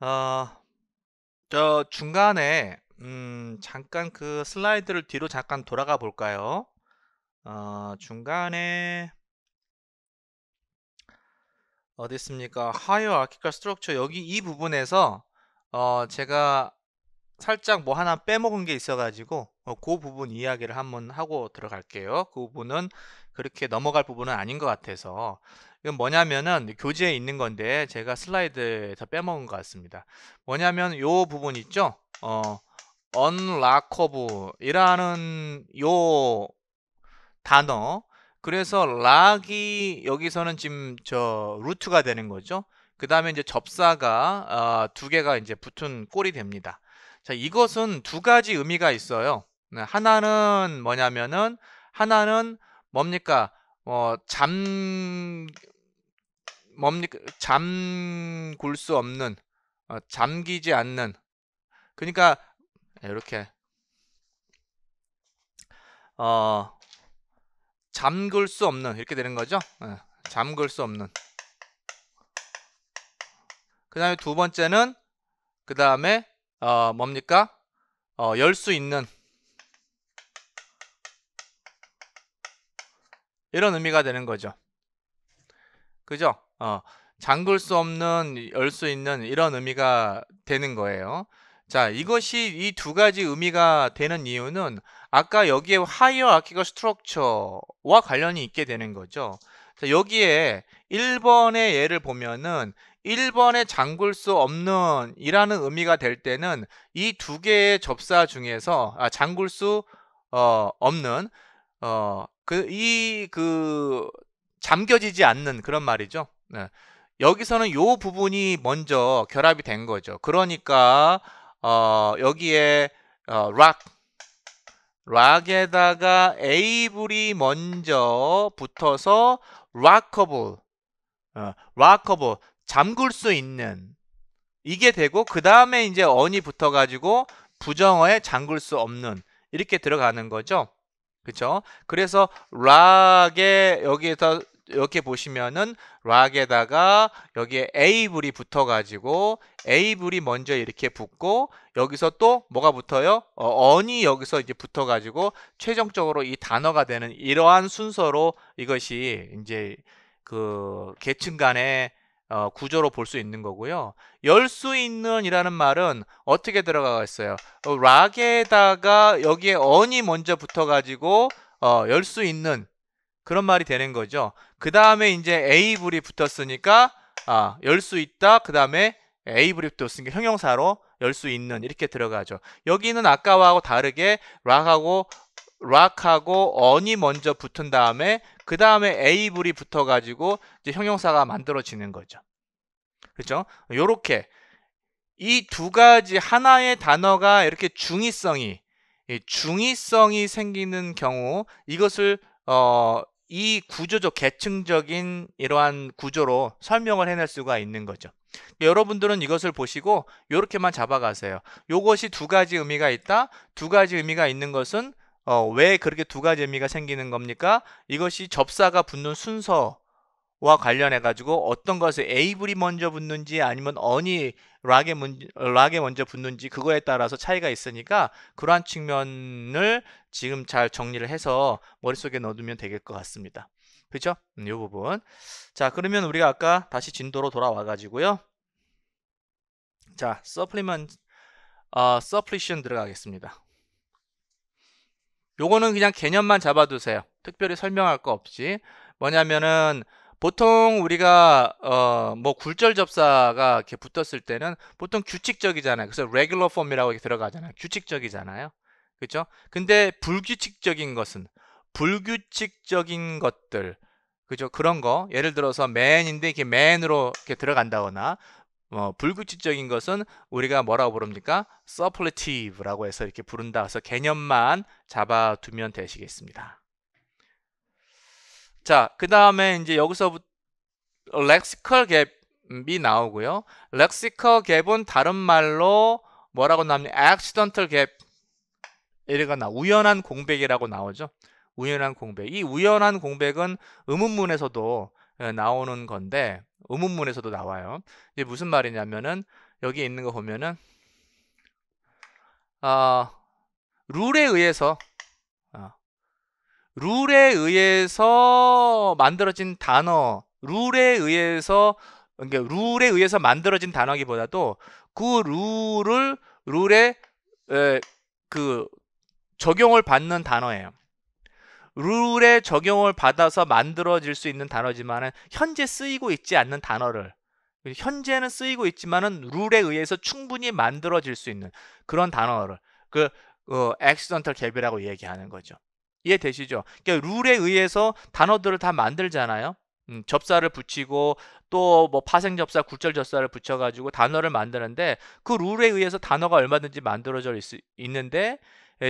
어, 저 중간에 음, 잠깐 그 슬라이드를 뒤로 잠깐 돌아가 볼까요? 어, 중간에 어디 있습니까? Hierarchical Structure 여기 이 부분에서 어, 제가 살짝 뭐 하나 빼먹은 게 있어가지고 어, 그 부분 이야기를 한번 하고 들어갈게요. 그 부분은 그렇게 넘어갈 부분은 아닌 것 같아서 이건 뭐냐면은 교재에 있는 건데 제가 슬라이드에서 빼먹은 것 같습니다. 뭐냐면 요 부분 있죠? 어, unlockable이라는 요 단어 그래서 락이 여기서는 지금 저 루트가 되는 거죠. 그 다음에 이제 접사가 어, 두 개가 이제 붙은 꼴이 됩니다. 자, 이것은 두 가지 의미가 있어요. 네, 하나는 뭐냐면은 하나는 뭡니까? 어, 잠 뭡니까? 잠굴 수 없는 어, 잠기지 않는 그러니까 이렇게 어 잠글 수 없는 이렇게 되는 거죠. 네, 잠글 수 없는 그 다음에 두 번째는 그 다음에 어 뭡니까? 어, 열 수 있는 이런 의미가 되는 거죠. 그죠? 어, 잠글 수 없는, 열 수 있는 이런 의미가 되는 거예요. 자, 이것이 이 두 가지 의미가 되는 이유는 아까 여기에 hierarchical structure와 관련이 있게 되는 거죠. 자, 여기에 1번의 예를 보면은 1번에 잠글 수 없는 이라는 의미가 될 때는 이 두 개의 접사 중에서 아, 잠글 수 어, 없는 어, 그, 이, 그, 잠겨지지 않는 그런 말이죠. 네. 여기서는 요 부분이 먼저 결합이 된 거죠. 그러니까, 어, 여기에, 어, 락, 락에다가 에이블이 먼저 붙어서 락커블, 어, 락커블, 잠글 수 있는 이게 되고 그 다음에 이제 언이 붙어가지고 부정어에 잠글 수 없는 이렇게 들어가는 거죠. 그렇죠? 그래서 락에 여기에서 이렇게 보시면은 락에다가 여기에 에이블이 붙어가지고 에이블이 먼저 이렇게 붙고 여기서 또 뭐가 붙어요? 어, 언이 여기서 이제 붙어가지고 최종적으로 이 단어가 되는 이러한 순서로 이것이 이제 그 계층 간의 어, 구조로 볼 수 있는 거고요. 열 수 있는 이라는 말은 어떻게 들어가 있어요? 어, 락에다가 여기에 언이 먼저 붙어가지고 어, 열 수 있는 그런 말이 되는 거죠. 그 다음에 이제 에이블이 붙었으니까 아, 열 수 있다. 그 다음에 에이블이 붙었으니까 형용사로 열 수 있는 이렇게 들어가죠. 여기는 아까와 다르게 락하고 락하고 언이 먼저 붙은 다음에 그 다음에 에이블이 붙어가지고 이제 형용사가 만들어지는 거죠. 그렇죠? 요렇게 이 두 가지 하나의 단어가 이렇게 중의성이 중의성이 생기는 경우 이것을 어, 이 구조적 계층적인 이러한 구조로 설명을 해낼 수가 있는 거죠. 여러분들은 이것을 보시고 이렇게만 잡아가세요. 이것이 두 가지 의미가 있다. 두 가지 의미가 있는 것은 어, 왜 그렇게 두 가지 의미가 생기는 겁니까? 이것이 접사가 붙는 순서 와 관련해 가지고 어떤 것에 에이블이 먼저 붙는지 아니면 어니 락에, 락에 먼저 붙는지 그거에 따라서 차이가 있으니까 그러한 측면을 지금 잘 정리를 해서 머릿속에 넣어두면 되겠 것 같습니다. 음, 이 부분. 자, 그러면 우리가 아까 다시 진도로 돌아와 가지고요. 자, supplement, 어, suppletion 들어가겠습니다. 요거는 그냥 개념만 잡아두세요. 특별히 설명할 거 없이. 뭐냐면은 보통 우리가 어 뭐 굴절 접사가 이렇게 붙었을 때는 보통 규칙적이잖아요. 그래서 regular form이라고 이렇게 들어가잖아요. 규칙적이잖아요. 그렇죠? 근데 불규칙적인 것은 불규칙적인 것들 그죠? 그런 거 예를 들어서 man인데 이렇게 man으로 이렇게 들어간다거나 어, 불규칙적인 것은 우리가 뭐라고 부릅니까? superlative라고 해서 이렇게 부른다. 그래서 개념만 잡아두면 되시겠습니다. 자, 그 다음에 이제 여기서 lexical gap이 나오고요. lexical gap은 다른 말로 뭐라고 나옵니까? accidental gap 이래가 나 우연한 공백이라고 나오죠. 우연한 공백. 이 우연한 공백은 의문문에서도 나오는 건데 의문문에서도 나와요. 이게 무슨 말이냐면은 여기 있는 거 보면은 어, 룰에 의해서 어, 룰에 의해서 만들어진 단어, 룰에 의해서 그러니까 룰에 의해서 만들어진 단어기보다도 그 룰을 룰에 에, 그 적용을 받는 단어예요. 룰에 적용을 받아서 만들어질 수 있는 단어지만은 현재 쓰이고 있지 않는 단어를 현재는 쓰이고 있지만은 룰에 의해서 충분히 만들어질 수 있는 그런 단어를 그 어, accidental gap이라고 얘기하는 거죠. 이해되시죠? 그러니까 룰에 의해서 단어들을 다 만들잖아요. 음, 접사를 붙이고 또 뭐 파생 접사, 굴절 접사를 붙여가지고 단어를 만드는데 그 룰에 의해서 단어가 얼마든지 만들어져 있, 있는데 예,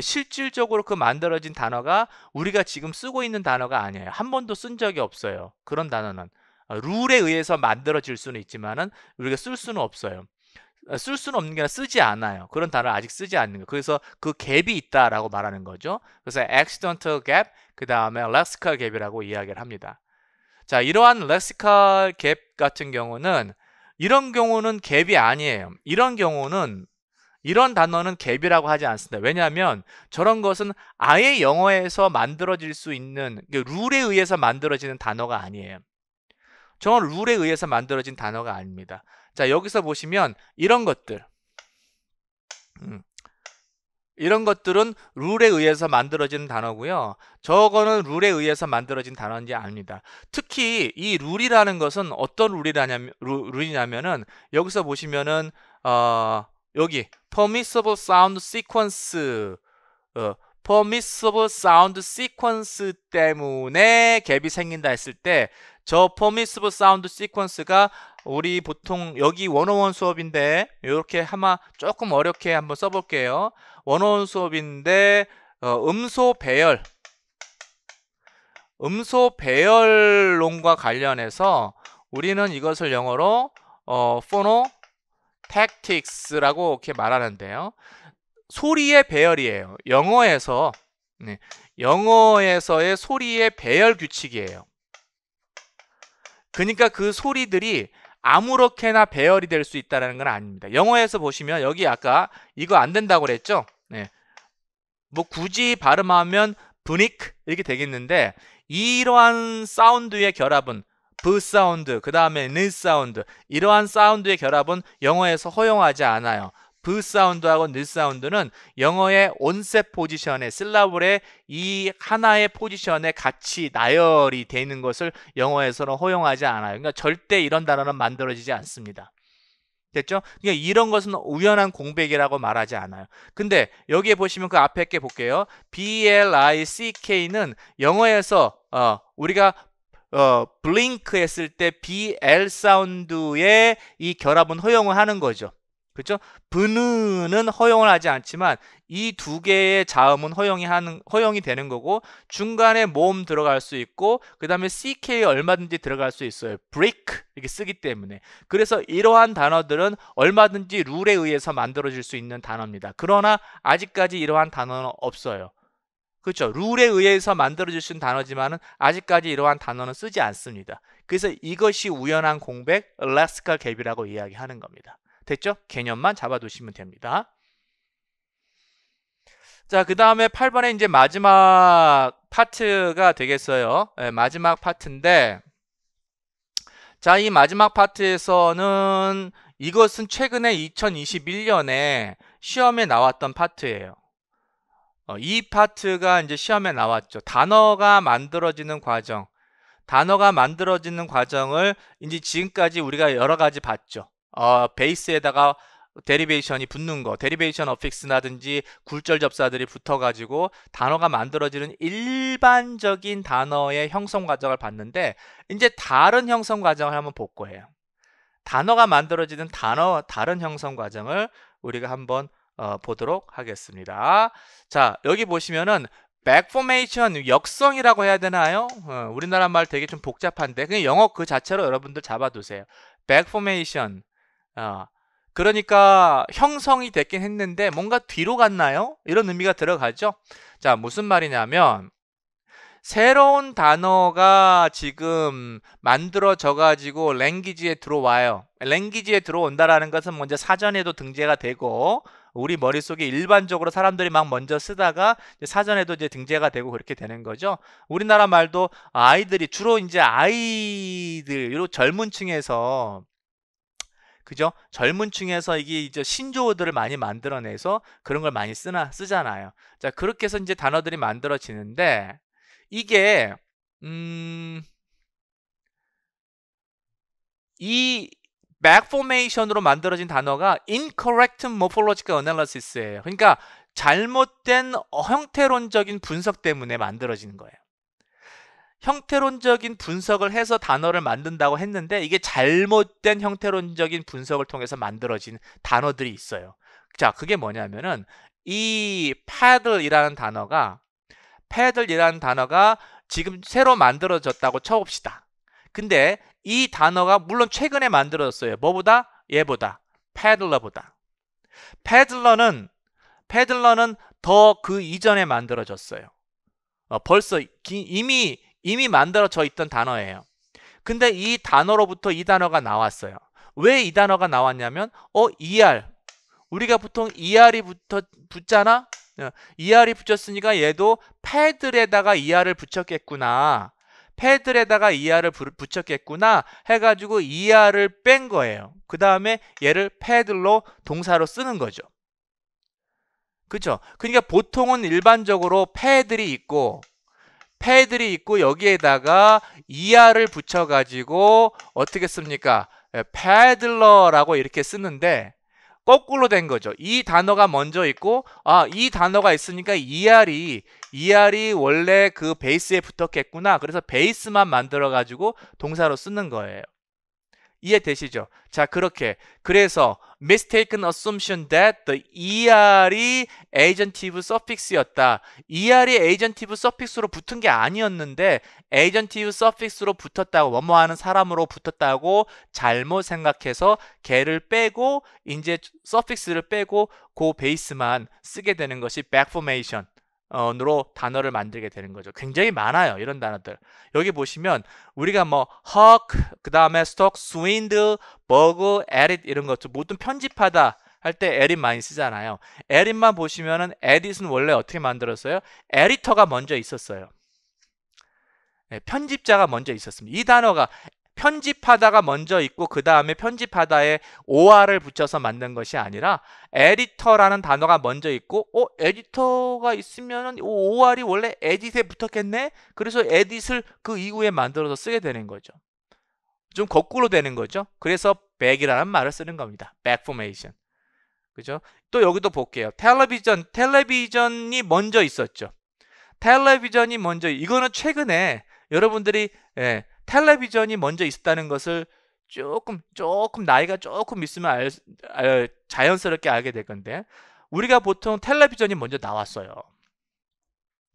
실질적으로 그 만들어진 단어가 우리가 지금 쓰고 있는 단어가 아니에요. 한 번도 쓴 적이 없어요. 그런 단어는 어, 룰에 의해서 만들어질 수는 있지만은 우리가 쓸 수는 없어요. 어, 쓸 수는 없는 게 아니라 쓰지 않아요. 그런 단어 아직 쓰지 않는 거. 그래서 그 갭이 있다라고 말하는 거죠. 그래서 accidental gap, 그 다음에 lexical gap이라고 이야기를 합니다. 자, 이러한 lexical gap 같은 경우는 이런 경우는 갭이 아니에요. 이런 경우는 이런 단어는 갭이라고 하지 않습니다. 왜냐하면 저런 것은 아예 영어에서 만들어질 수 있는 그러니까 룰에 의해서 만들어지는 단어가 아니에요. 저건 룰에 의해서 만들어진 단어가 아닙니다. 자 여기서 보시면 이런 것들 음, 이런 것들은 룰에 의해서 만들어진 단어고요. 저거는 룰에 의해서 만들어진 단어인지 아닙니다. 특히 이 룰이라는 것은 어떤 룰이라냐면 룰 이냐면은 여기서 보시면은 어 여기 permissible sound sequence 어, permissible sound sequence 때문에 갭이 생긴다 했을 때 저 permissible sound sequence가 우리 보통 여기 원어원 수업인데 이렇게 아마 조금 어렵게 한번 써볼게요. 원어원 수업인데 어, 음소 배열 음소 배열론과 관련해서 우리는 이것을 영어로 어, phono tactics라고 이렇게 말하는데요. 소리의 배열이에요. 영어에서 네, 영어에서의 소리의 배열 규칙이에요. 그러니까 그 소리들이 아무렇게나 배열이 될 수 있다는 건 아닙니다. 영어에서 보시면 여기 아까 이거 안 된다고 그랬죠? 네. 뭐 굳이 발음하면 bnick 이렇게 되겠는데 이러한 사운드의 결합은 브 사운드, 그 다음에 느 사운드 이러한 사운드의 결합은 영어에서 허용하지 않아요. 브 사운드하고 느 사운드는 영어의 onset position의 syllable의 이 하나의 position에 같이 나열이 되는 것을 영어에서는 허용하지 않아요. 그러니까 절대 이런 단어는 만들어지지 않습니다. 됐죠? 그러니까 이런 것은 우연한 공백이라고 말하지 않아요. 근데 여기에 보시면 그 앞에 게 볼게요. B-L-I-C-K는 영어에서 어, 우리가 어, 블링크 했을 때 BL 사운드의 이 결합은 허용을 하는 거죠. 그렇죠? 브느는 허용을 하지 않지만 이 두 개의 자음은 허용이 하는 허용이 되는 거고 중간에 모음 들어갈 수 있고 그다음에 CK 얼마든지 들어갈 수 있어요. break 이렇게 쓰기 때문에. 그래서 이러한 단어들은 얼마든지 룰에 의해서 만들어질 수 있는 단어입니다. 그러나 아직까지 이러한 단어는 없어요. 그렇죠. 룰에 의해서 있는 단어지만은 아직까지 이러한 단어는 쓰지 않습니다. 그래서 이것이 우연한 공백, 렉스컬 갭이라고 이야기하는 겁니다. 됐죠? 개념만 잡아두시면 됩니다. 자, 그 다음에 8번에 이제 마지막 파트가 되겠어요. 네, 마지막 파트인데, 자, 이 마지막 파트에서는 이것은 최근에 2021년에 시험에 나왔던 파트예요. 어, 이 파트가 이제 시험에 나왔죠. 단어가 만들어지는 과정. 단어가 만들어지는 과정을 이제 지금까지 우리가 여러 가지 봤죠. 어, 베이스에다가 데리베이션이 붙는 거, 데리베이션 어픽스나든지 굴절 접사들이 붙어가지고 단어가 만들어지는 일반적인 단어의 형성 과정을 봤는데 이제 다른 형성 과정을 한번 볼 거예요. 단어가 만들어지는 단어 다른 형성 과정을 우리가 한번 어, 보도록 하겠습니다. 자, 여기 보시면은 back formation 역성이라고 해야 되나요? 어, 우리나라 말 되게 좀 복잡한데 그냥 영어 그 자체로 여러분들 잡아두세요. back formation 어, 그러니까 형성이 됐긴 했는데 뭔가 뒤로 갔나요? 이런 의미가 들어가죠. 자, 무슨 말이냐면 새로운 단어가 지금 만들어져 가지고 랭귀지에 들어와요. 랭귀지에 들어온다라는 것은 먼저 사전에도 등재가 되고 우리 머릿속에 일반적으로 사람들이 막 먼저 쓰다가 사전에도 이제 등재가 되고 그렇게 되는 거죠. 우리나라 말도 아이들이 주로 이제 아이들, 요 젊은 층에서 그죠? 젊은 층에서 이게 이제 신조어들을 많이 만들어내서 그런 걸 많이 쓰나 쓰잖아요. 자, 그렇게 해서 이제 단어들이 만들어지는데 이게 음, 이 backformation으로 만들어진 단어가 incorrect morphological analysis예요. 그러니까 잘못된 형태론적인 분석 때문에 만들어지는 거예요. 형태론적인 분석을 해서 단어를 만든다고 했는데 이게 잘못된 형태론적인 분석을 통해서 만들어진 단어들이 있어요. 자, 그게 뭐냐면은 이 paddle이라는 단어가 paddle이라는 단어가 지금 새로 만들어졌다고 쳐봅시다. 근데 이 단어가 물론 최근에 만들어졌어요. 뭐보다? 얘보다. paddler보다. paddler는 paddler는 더 그 이전에 만들어졌어요. 어, 벌써 기, 이미 이미 만들어져 있던 단어예요. 근데 이 단어로부터 이 단어가 나왔어요. 왜 이 단어가 나왔냐면 어 ER 우리가 보통 ER이 붙어, 붙잖아. ER이 붙였으니까 얘도 패들에다가 ER을 붙였겠구나. 패들에다가 ER을 붙였겠구나 해가지고 ER을 뺀 거예요. 그 다음에 얘를 패들로 동사로 쓰는 거죠. 그죠? 그러니까 보통은 일반적으로 패들이 있고 패들이 있고 여기에다가 ER을 붙여가지고 어떻게 씁니까? 패들러라고 이렇게 쓰는데 거꾸로 된 거죠. 이 단어가 먼저 있고 아, 이 단어가 있으니까 ER이 ER이 원래 그 베이스에 붙었겠구나. 그래서 베이스만 만들어 가지고 동사로 쓰는 거예요. 이해되시죠? 자, 그렇게. 그래서 mistaken assumption that the ER이 agentive suffix였다. ER이 agentive suffix로 붙은 게 아니었는데 agentive suffix로 붙었다고 뭐뭐하는 사람으로 붙었다고 잘못 생각해서 걔를 빼고 이제 suffix를 빼고 그 베이스만 쓰게 되는 것이 backformation. 으로 단어를 만들게 되는 거죠. 굉장히 많아요. 이런 단어들. 여기 보시면 우리가 뭐 hawk, 그 다음에 stock, swindle, bug, edit 이런 것들 모든 편집하다 할 때 edit 많이 쓰잖아요. edit만 보시면은 edit은 원래 어떻게 만들었어요? 에디터가 먼저 있었어요. 네, 편집자가 먼저 있었습니다. 이 단어가 편집하다가 먼저 있고 그 다음에 편집하다에 OR을 붙여서 만든 것이 아니라 에디터라는 단어가 먼저 있고 어 에디터가 있으면 OR이 원래 에딧에 붙었겠네? 그래서 에딧을 그 이후에 만들어서 쓰게 되는 거죠. 좀 거꾸로 되는 거죠. 그래서 back이라는 말을 쓰는 겁니다. formation 그죠? 또 여기도 볼게요. 텔레비전 텔레비전이 먼저 있었죠. 텔레비전이 먼저 이거는 최근에 여러분들이 예, 텔레비전이 먼저 있었다는 것을 조금 조금 나이가 조금 있으면 알, 알, 자연스럽게 알게 될 건데 우리가 보통 텔레비전이 먼저 나왔어요.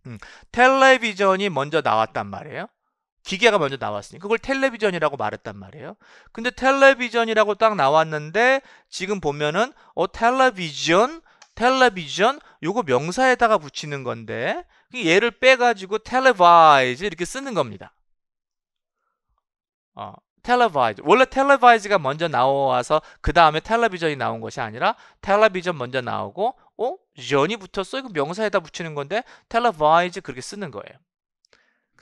음, 텔레비전이 먼저 나왔단 말이에요. 기계가 먼저 나왔으니 그걸 텔레비전이라고 말했단 말이에요. 근데 텔레비전이라고 딱 나왔는데 지금 보면은 어 텔레비전 텔레비전 요거 명사에다가 붙이는 건데 얘를 빼가지고 televise 이렇게 쓰는 겁니다. 어, televise. 원래 televise가 먼저 나와서 그 다음에 텔레비전이 나온 것이 아니라 텔레비전 먼저 나오고 어? 전이 붙었어? 이거 명사에다 붙이는 건데 televise 그렇게 쓰는 거예요.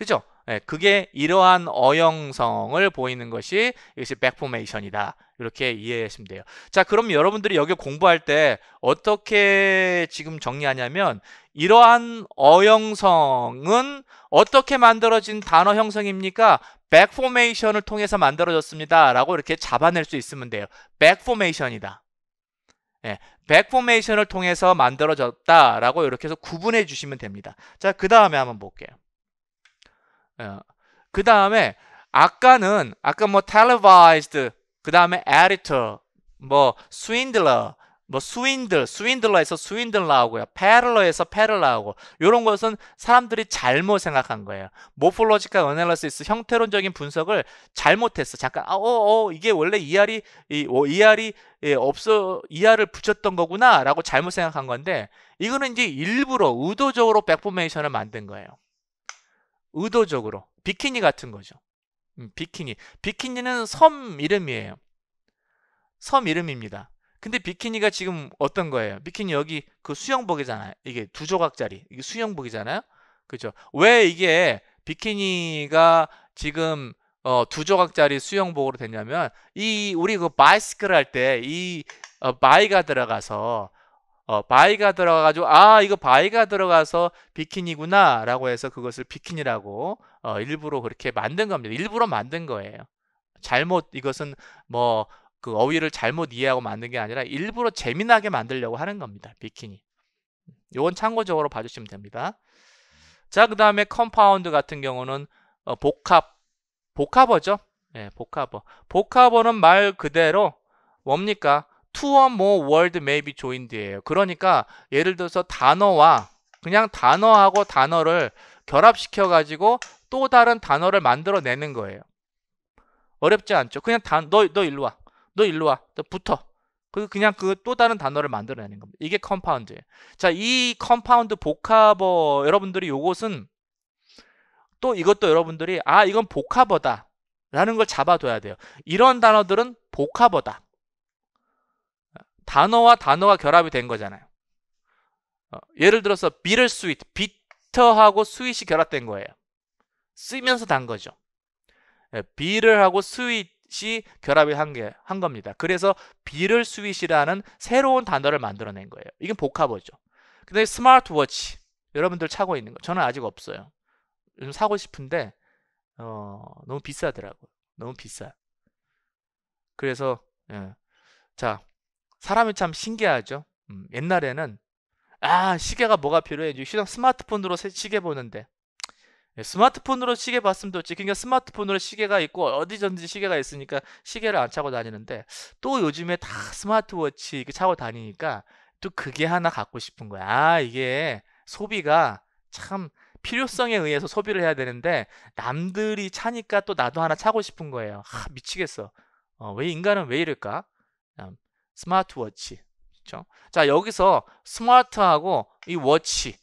그죠? 네, 그게 이러한 어형성을 보이는 것이 이것이 back formation이다. 이렇게 이해하시면 돼요. 자, 그럼 여러분들이 여기 공부할 때 어떻게 지금 정리하냐면 이러한 어형성은 어떻게 만들어진 단어 형성입니까? back formation을 통해서 만들어졌습니다. 라고 이렇게 잡아낼 수 있으면 돼요. 백포메이션이다. 예, 백포메이션을 통해서 만들어졌다라고 이렇게 해서 구분해 주시면 됩니다. 자, 그 다음에 한번 볼게요. 어, 그 다음에 아까는 아까 뭐 televised 그 다음에 editor 뭐 swindler 뭐 swindle, swindler에서 swindle 나오고요. peddler에서 peddle 나오고 이런 것은 사람들이 잘못 생각한 거예요. morphological analysis 형태론적인 분석을 잘못했어. 잠깐 아, 어, 어, 이게 원래 ER이 이 어, ER이 예, 없어 ER을 붙였던 거구나라고 잘못 생각한 건데 이거는 이제 일부러 의도적으로 back formation을 만든 거예요. 의도적으로 비키니 같은 거죠. 음, 비키니. 비키니는 섬 이름이에요. 섬 이름입니다. 근데 비키니가 지금 어떤 거예요? 비키니 여기 그 수영복이잖아요. 이게 두 조각짜리. 이게 수영복이잖아요. 그죠? 왜 이게 비키니가 지금 어, 두 조각짜리 수영복으로 됐냐면 이 우리 그 bicycle 할 때이 어, bi가 들어가서 어, bi가 들어가가지고 아 이거 bi가 들어가서 비키니구나 라고 해서 그것을 비키니라고 어, 일부러 그렇게 만든 겁니다. 일부러 만든 거예요. 잘못 이것은 뭐 그 어휘를 잘못 이해하고 만든 게 아니라 일부러 재미나게 만들려고 하는 겁니다. 비키니. 요건 참고적으로 봐주시면 됩니다. 자, 그 다음에 compound 같은 경우는 어, 복합, 복합어죠. 예, 복합어. 복합어는 말 그대로 뭡니까? Two or more word may be joined예요. 그러니까 예를 들어서 단어와 그냥 단어하고 단어를 결합시켜 가지고 또 다른 단어를 만들어 내는 거예요. 어렵지 않죠. 그냥 단, 너, 너 일로 와. 너 일로 와. 너 붙어. 그 그냥 그 또 다른 단어를 만들어내는 겁니다. 이게 compound예요. 자, 이 compound 복합어 여러분들이 요것은 또 이것도 여러분들이 아 이건 복합어다 라는 걸 잡아둬야 돼요. 이런 단어들은 복합어다. 단어와 단어가 결합이 된 거잖아요. 어, 예를 들어서 bittersweet, bitter하고 sweet이 결합된 거예요. 쓰면서 단 거죠. 예, bitter하고 sweet이 결합이 한, 게, 한 겁니다. 그래서 bittersweet이라는 새로운 단어를 만들어낸 거예요. 이게 복합어죠. 근데 스마트워치 여러분들 차고 있는 거 저는 아직 없어요. 요즘 사고 싶은데 어, 너무 비싸더라고요. 너무 비싸. 그래서 예. 자 사람이 참 신기하죠. 음, 옛날에는 아 시계가 뭐가 필요해? 휴대 스마트폰으로 시계 보는데 예, 스마트폰으로 시계 봤으면 좋지. 그러니까 스마트폰으로 시계가 있고 어디든지 시계가 있으니까 시계를 안 차고 다니는데 또 요즘에 다 스마트워치 차고 다니니까 또 그게 하나 갖고 싶은 거야. 아 이게 소비가 참 필요성에 의해서 소비를 해야 되는데 남들이 차니까 또 나도 하나 차고 싶은 거예요. 아, 미치겠어. 어, 왜 인간은 왜 이럴까? 스마트워치. 그렇죠? 자, 여기서 스마트하고 이 워치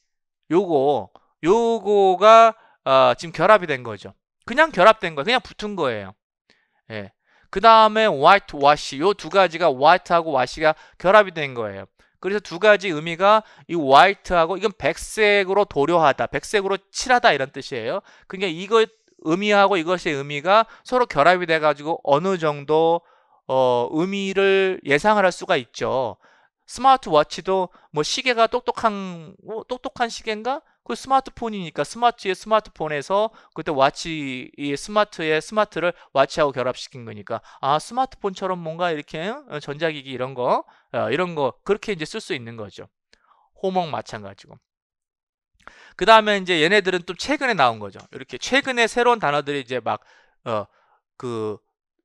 요거 요거가 어, 지금 결합이 된 거죠. 그냥 결합된 거예요. 그냥 붙은 거예요. 예. 그 다음에 white wash 요 두 가지가 white하고 wash가 결합이 된 거예요. 그래서 두 가지 의미가 이 white하고 이건 백색으로 도료하다, 백색으로 칠하다 이런 뜻이에요. 그러니까 이거 의미하고 이것의 의미가 서로 결합이 돼가지고 어느 정도 어, 의미를 예상을 할 수가 있죠. 스마트워치도 뭐 시계가 똑똑한 뭐 똑똑한 시계인가? 그 스마트폰이니까 스마트의 스마트폰에서 그때 와치 이 스마트의 스마트를 와치하고 결합시킨 거니까 아 스마트폰처럼 뭔가 이렇게 어, 전자기기 이런 거 어, 이런 거 그렇게 이제 쓸 수 있는 거죠. 호목 마찬가지고. 그 다음에 이제 얘네들은 또 최근에 나온 거죠. 이렇게 최근에 새로운 단어들이 이제 막 어 그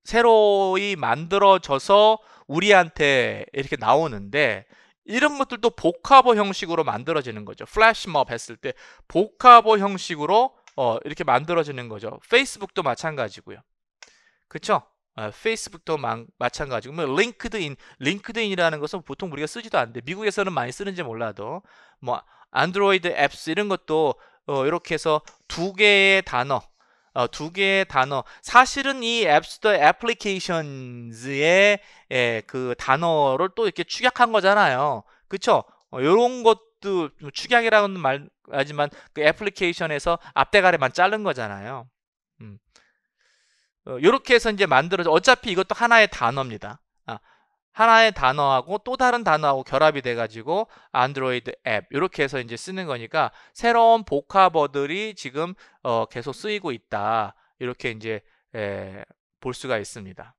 새로이 만들어져서 우리한테 이렇게 나오는데 이런 것들도 복합어 형식으로 만들어지는 거죠. 플래시몹 했을 때 복합어 형식으로 어, 이렇게 만들어지는 거죠. 페이스북도 마찬가지고요. 그쵸? 어, Facebook도 마, 마찬가지고 뭐 LinkedIn, LinkedIn이라는 것은 보통 우리가 쓰지도 않는데 미국에서는 많이 쓰는지 몰라도 뭐 Android apps 이런 것도 어, 이렇게 해서 두 개의 단어 어, 두 개의 단어. 사실은 이 앱스도 applications의 예, 그 단어를 또 이렇게 축약한 거잖아요. 그쵸? 어, 요런 것도 뭐 축약이라고는 말 하지만 그 애플리케이션에서 앞대가리만 자른 거잖아요. 음. 어, 요렇게 해서 이제 만들어져. 어차피 이것도 하나의 단어입니다. 아, 하나의 단어하고 또 다른 단어하고 결합이 돼가지고 Android app 이렇게 해서 이제 쓰는 거니까 새로운 복합어들이 지금 어, 계속 쓰이고 있다 이렇게 이제 에, 볼 수가 있습니다.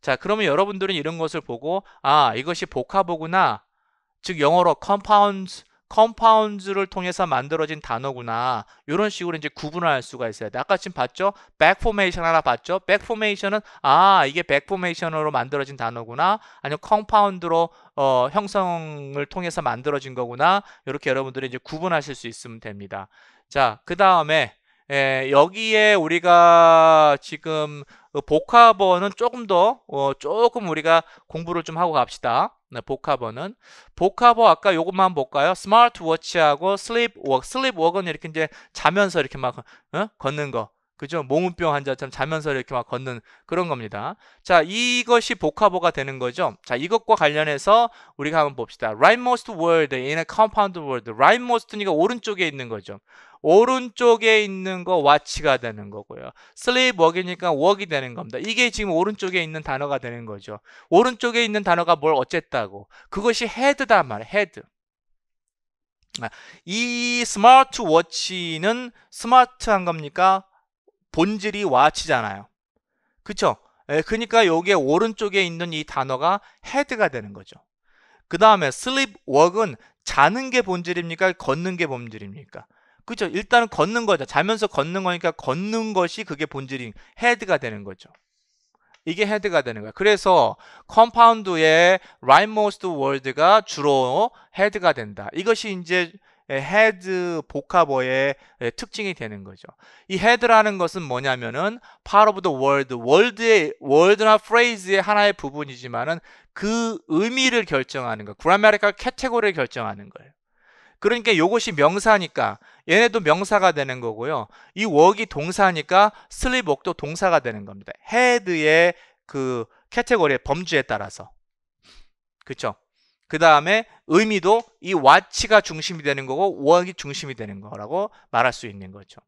자 그러면 여러분들은 이런 것을 보고 아 이것이 복합어구나 즉 영어로 compounds compound를 통해서 만들어진 단어구나. 이런 식으로 이제 구분을 할 수가 있어야 돼. 아까 지금 봤죠? backformation 하나 봤죠? backformation은 아 이게 backformation으로 만들어진 단어구나. 아니면 compound로 어, 형성을 통해서 만들어진 거구나. 이렇게 여러분들이 이제 구분하실 수 있으면 됩니다. 자 그 다음에 예, 여기에 우리가 지금 복합어는 조금 더 어, 조금 우리가 공부를 좀 하고 갑시다. 네, 복합어는 복합어 아까 요것만 볼까요? 스마트워치하고 sleepwalk. sleepwalk는 이렇게 이제 자면서 이렇게 막 어? 걷는 거. 그죠? 몽유병 환자처럼 자면서 이렇게 막 걷는 그런 겁니다. 자, 이것이 복합어가 되는 거죠. 자, 이것과 관련해서 우리가 한번 봅시다. rightmost word in a compound word. rightmost니까 오른쪽에 있는 거죠. 오른쪽에 있는 거 watch가 되는 거고요. sleep work이니까 work이 되는 겁니다. 이게 지금 오른쪽에 있는 단어가 되는 거죠. 오른쪽에 있는 단어가 뭘 어쨌다고. 그것이 head다 말이에요. head. 아, 이 스마트 워치는 스마트한 겁니까? 본질이 watch잖아요. 그쵸? 예, 그러니까 여기에 오른쪽에 있는 이 단어가 head가 되는 거죠. 그 다음에 sleep walk은 자는 게 본질입니까? 걷는 게 본질입니까? 그죠? 일단은 걷는 거죠. 자면서 걷는 거니까 걷는 것이 그게 본질인 head가 되는 거죠. 이게 head가 되는 거예요. 그래서 compound의 rightmost word가 주로 head가 된다. 이것이 이제 head 복합어의 특징이 되는 거죠. 이 head라는 것은 뭐냐면은 part of the word, word의 word나 phrase의 하나의 부분이지만은 그 의미를 결정하는 거, grammatical category를 결정하는 거예요. 그러니까 이것이 명사니까 얘네도 명사가 되는 거고요. 이 walk이 동사니까 sleep walk도 동사가 되는 겁니다. head의 그 category의 범주에 따라서. 그렇죠? 그 다음에 의미도 이 watch가 중심이 되는 거고 워학이 중심이 되는 거라고 말할 수 있는 거죠.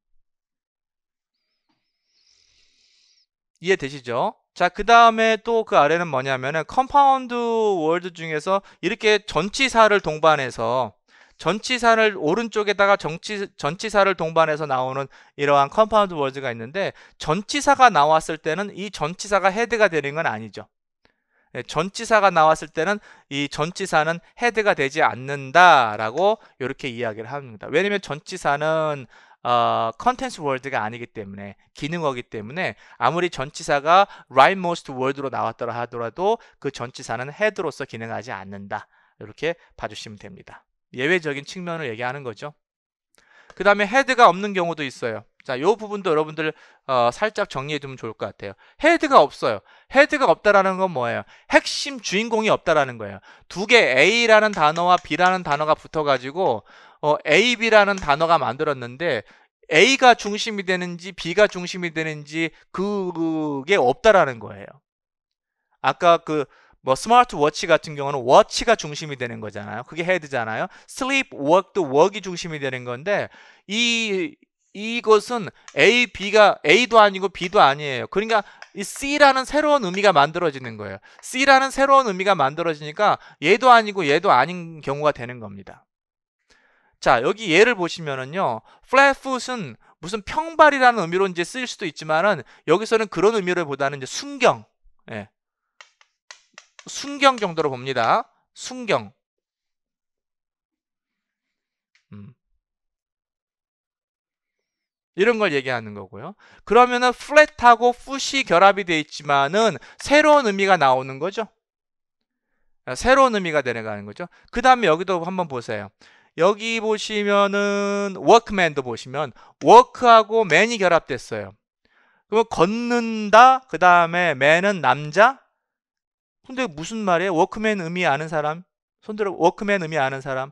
이해되시죠? 자, 그 다음에 또 그 아래는 뭐냐면은 compound word 중에서 이렇게 전치사를 동반해서 전치사를 오른쪽에다가 정치, 전치사를 동반해서 나오는 이러한 compound word가 있는데 전치사가 나왔을 때는 이 전치사가 head가 되는 건 아니죠. 예, 전치사가 나왔을 때는 이 전치사는 헤드가 되지 않는다라고 이렇게 이야기를 합니다. 왜냐면 전치사는 어, 컨텐츠 월드가 아니기 때문에 기능어기 때문에 아무리 전치사가 rightmost word로 나왔더라 하더라도 그 전치사는 헤드로서 기능하지 않는다. 이렇게 봐주시면 됩니다. 예외적인 측면을 얘기하는 거죠. 그 다음에 헤드가 없는 경우도 있어요. 자, 요 부분도 여러분들 어, 살짝 정리해 두면 좋을 것 같아요. head가 없어요. head가 없다라는 건 뭐예요? 핵심 주인공이 없다라는 거예요. 두 개 A라는 단어와 B라는 단어가 붙어가지고 어, A, B라는 단어가 만들었는데 A가 중심이 되는지 B가 중심이 되는지 그게 없다라는 거예요. 아까 그 뭐 smart watch 같은 경우는 watch가 중심이 되는 거잖아요. 그게 head잖아요. sleep walk도 walk이 중심이 되는 건데 이 이것은 A, B가 A도 아니고 B도 아니에요. 그러니까 이 C라는 새로운 의미가 만들어지는 거예요. C라는 새로운 의미가 만들어지니까 얘도 아니고 얘도 아닌 경우가 되는 겁니다. 자, 여기 예를 보시면은요. flat foot은 무슨 평발이라는 의미로 이제 쓰일 수도 있지만은 여기서는 그런 의미를 보다는 이제 순경. 예. 순경 정도로 봅니다. 순경. 음. 이런 걸 얘기하는 거고요. 그러면은 플랫하고 풋이 결합이 되어 있지만은 새로운 의미가 나오는 거죠. 새로운 의미가 되어가는 거죠. 그 다음에 여기도 한번 보세요. 여기 보시면은 워크맨도 보시면 워크하고 맨이 결합됐어요. 그럼 걷는다. 그 다음에 맨은 남자. 근데 무슨 말이에요? 워크맨 의미 아는 사람? 손들어 Walkman 의미 아는 사람?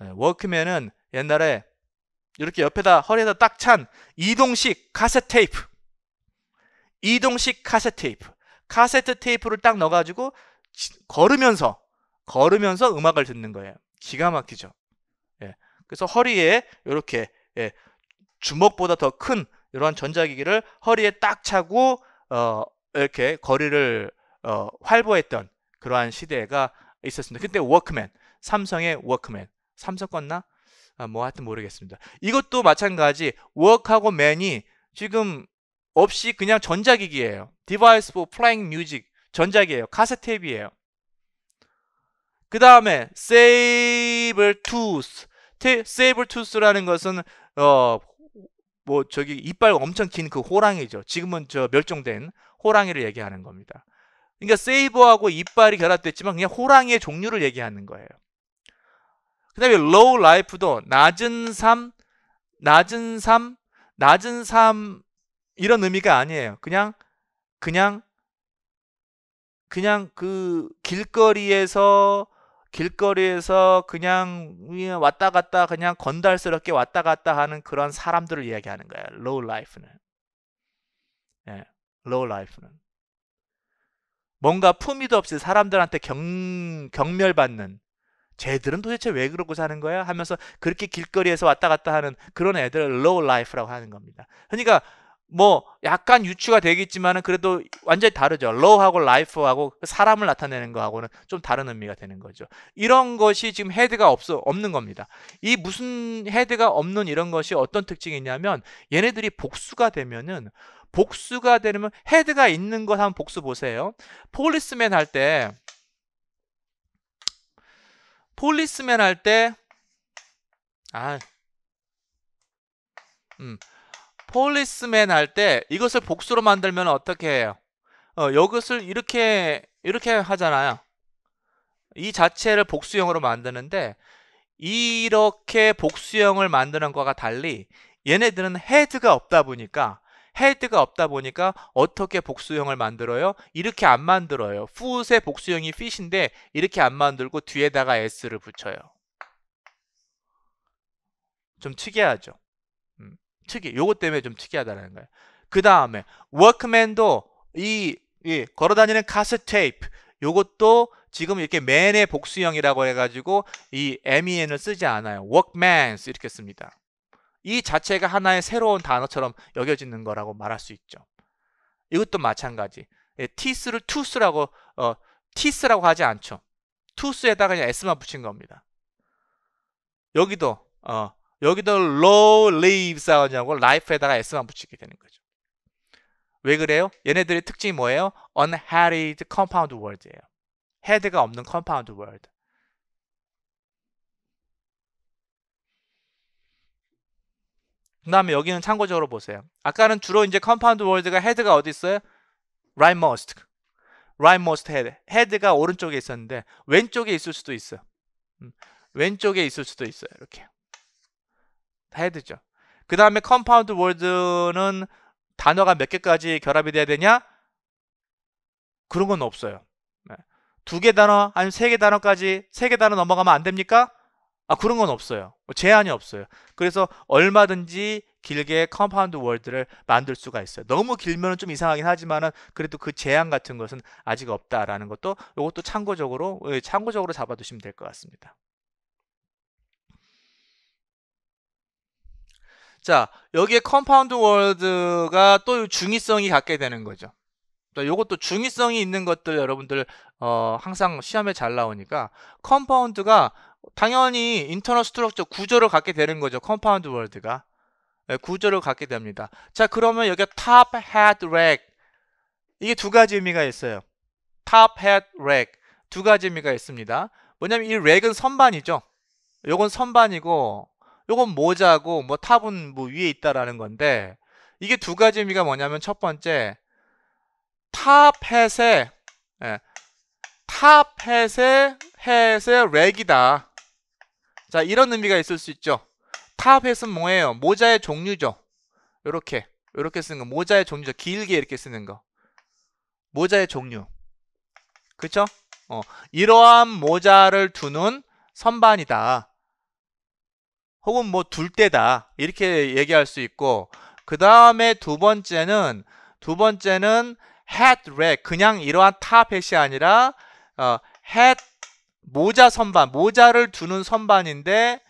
네, Walkman은 옛날에 이렇게 옆에다 허리에다 딱 찬 이동식 카세트 테이프 이동식 카세트 테이프 카세트 테이프를 딱 넣어가지고 걸으면서 걸으면서 음악을 듣는 거예요 기가 막히죠 예. 그래서 허리에 이렇게 예. 주먹보다 더 큰 이러한 전자기기를 허리에 딱 차고 어, 이렇게 거리를 어, 활보했던 그러한 시대가 있었습니다 그때 워크맨 삼성의 워크맨 삼성 껐나? 아, 뭐 하여튼 모르겠습니다. 이것도 마찬가지 work하고 man이 지금 없이 그냥 전자기기예요. device for playing music 전자기예요. 카세트 테이프예요. 그 다음에 saber tooth saber tooth라는 것은 어 뭐 저기 이빨 엄청 긴 그 호랑이죠. 지금은 저 멸종된 호랑이를 얘기하는 겁니다. 그러니까 세이버하고 이빨이 결합됐지만 그냥 호랑이의 종류를 얘기하는 거예요. 그 다음에 low life도 낮은 삶, 낮은 삶, 낮은 삶 이런 의미가 아니에요. 그냥 그냥 그냥 그 길거리에서 길거리에서 그냥 왔다 갔다 그냥 건달스럽게 왔다 갔다 하는 그런 사람들을 이야기하는 거예요. low life는. 예. low life는. 뭔가 품위도 없이 사람들한테 경, 경멸받는 쟤들은 도대체 왜 그러고 사는 거야? 하면서 그렇게 길거리에서 왔다 갔다 하는 그런 애들을 low life라고 하는 겁니다. 그러니까 뭐 약간 유추가 되겠지만은 그래도 완전히 다르죠. low하고 life하고 사람을 나타내는 거하고는 좀 다른 의미가 되는 거죠. 이런 것이 지금 head가 없어 없는 겁니다. 이 무슨 head가 없는 이런 것이 어떤 특징이 있냐면 얘네들이 복수가 되면은 복수가 되면 head가 있는 것 한번 복수 보세요. policeman 할 때 policeman 할 때 아, 음, policeman 할 때 이것을 복수로 만들면 어떻게 해요? 어, 이것을 이렇게 이렇게 하잖아요. 이 자체를 복수형으로 만드는데 이렇게 복수형을 만드는 것과 달리 얘네들은 헤드가 없다 보니까 헤드가 없다 보니까 어떻게 복수형을 만들어요? 이렇게 안 만들어요. 풋의 복수형이 fit인데 이렇게 안 만들고 뒤에다가 s를 붙여요. 좀 특이하죠. 특이 요것 때문에 좀 특이하다는 거예요. 그 다음에 Walkman도 이, 이 걸어다니는 카세 테이프 요것도 지금 이렇게 man의 복수형이라고 해가지고 이 men을 쓰지 않아요. Walkmans 이렇게 씁니다. 이 자체가 하나의 새로운 단어처럼 여겨지는 거라고 말할 수 있죠. 이것도 마찬가지. 예, teeth를 tooth라고 어, teeth라고 하지 않죠. tooth에다가 그냥 s만 붙인 겁니다. 여기도 어, 여기도 low leaves 하냐고 life에다가 s만 붙이게 되는 거죠. 왜 그래요? 얘네들의 특징이 뭐예요? unheaded compound word예요. head가 없는 compound word. 그 다음에 여기는 참고적으로 보세요. 아까는 주로 이제 compound word가 head가 어디 있어요? rightmost. rightmost head. head가 오른쪽에 있었는데 왼쪽에 있을 수도 있어요. 음, 왼쪽에 있을 수도 있어요. 이렇게. head죠. 그 다음에 compound word는 단어가 몇 개까지 결합이 돼야 되냐? 그런 건 없어요. 네. 두개 단어, 아니면 세 개 단어까지, 세 개 단어 넘어가면 안 됩니까? 아, 그런 건 없어요. 뭐 제한이 없어요. 그래서 얼마든지 길게 compound word를 만들 수가 있어요. 너무 길면 좀 이상하긴 하지만은 그래도 그 제한 같은 것은 아직 없다라는 것도 이것도 참고적으로 예, 참고적으로 잡아두시면 될 것 같습니다. 자, 여기에 compound word가 또 중의성이 갖게 되는 거죠. 요것도 중의성이 있는 것들 여러분들 어, 항상 시험에 잘 나오니까 compound가 당연히 internal structure 구조를 갖게 되는 거죠. compound word가 네, 구조를 갖게 됩니다. 자, 그러면 여기 top hat rack 이게 두 가지 의미가 있어요. top hat rack 두 가지 의미가 있습니다. 뭐냐면 이 rack은 선반이죠. 요건 선반이고 요건 모자고 뭐 탑은 뭐 위에 있다라는 건데 이게 두 가지 의미가 뭐냐면 첫 번째 탑햇의 예, 탑햇의 햇의 렉이다. 자 이런 의미가 있을 수 있죠. 탑햇은 뭐예요? 모자의 종류죠. 요렇게 요렇게 쓰는 거 모자의 종류죠. 길게 이렇게 쓰는 거 모자의 종류 그쵸? 어, 이러한 모자를 두는 선반이다. 혹은 뭐 둘 때다 이렇게 얘기할 수 있고 그 다음에 두 번째는 두 번째는 head rack 그냥 이러한 탑햇이 아니라 어, head 모자 선반 모자를 두는 선반인데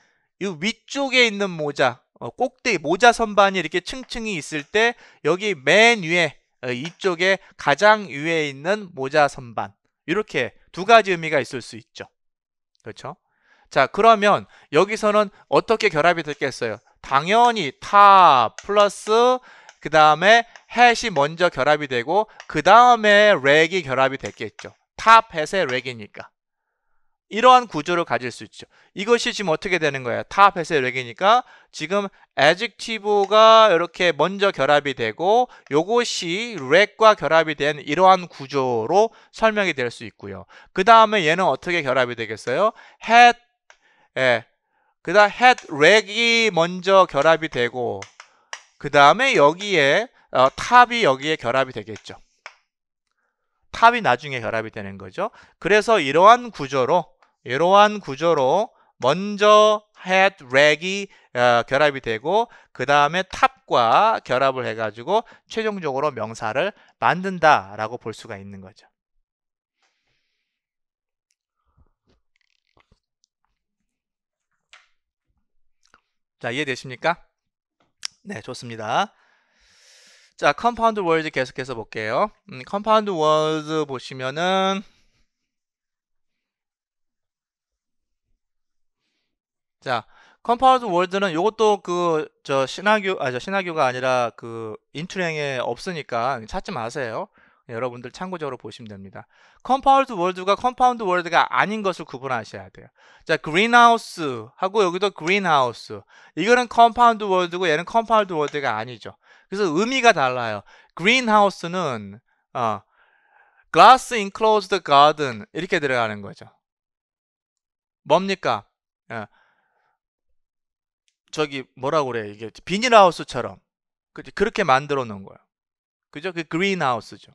이 위쪽에 있는 모자 어, 꼭대기 모자 선반이 이렇게 층층이 있을 때 여기 맨 위에 어, 이쪽에 가장 위에 있는 모자 선반 이렇게 두 가지 의미가 있을 수 있죠 그렇죠 자, 그러면 여기서는 어떻게 결합이 됐겠어요? 당연히 top 플러스 그 다음에 햇이 먼저 결합이 되고 그 다음에 rack이 결합이 됐겠죠. top hat의 rack이니까. 이러한 구조를 가질 수 있죠. 이것이 지금 어떻게 되는 거예요? top hat의 rack이니까 지금 adjective가 이렇게 먼저 결합이 되고 요것이 렉과 결합이 된 이러한 구조로 설명이 될 수 있고요. 그 다음에 얘는 어떻게 결합이 되겠어요? had 예. 그 다음 head, leg이 먼저 결합이 되고 그 다음에 여기에 어, 탑이 여기에 결합이 되겠죠. 탑이 나중에 결합이 되는 거죠. 그래서 이러한 구조로 이러한 구조로 먼저 hat rack이 어, 결합이 되고 그 다음에 top과 결합을 해가지고 최종적으로 명사를 만든다라고 볼 수가 있는 거죠. 자 이해되십니까? 네 좋습니다. 자 compound word 계속해서 볼게요. 음, compound word 보시면은 자, compound word는 이것도 그 저 신화교 아 저 신화교가 아니라 그 인투랭에 없으니까 찾지 마세요. 여러분들 참고적으로 보시면 됩니다. compound word가 compound word가 아닌 것을 구분하셔야 돼요. 자, greenhouse 하고 여기도 green house. 이거는 compound word고 얘는 compound word가 아니죠. 그래서 의미가 달라요. greenhouse는 어, glass enclosed garden 이렇게 들어가는 거죠. 뭡니까? 어, 저기 뭐라고 그래 이게 비닐하우스처럼 그렇게 만들어 놓은 거예요. 그죠? 그 그린하우스죠.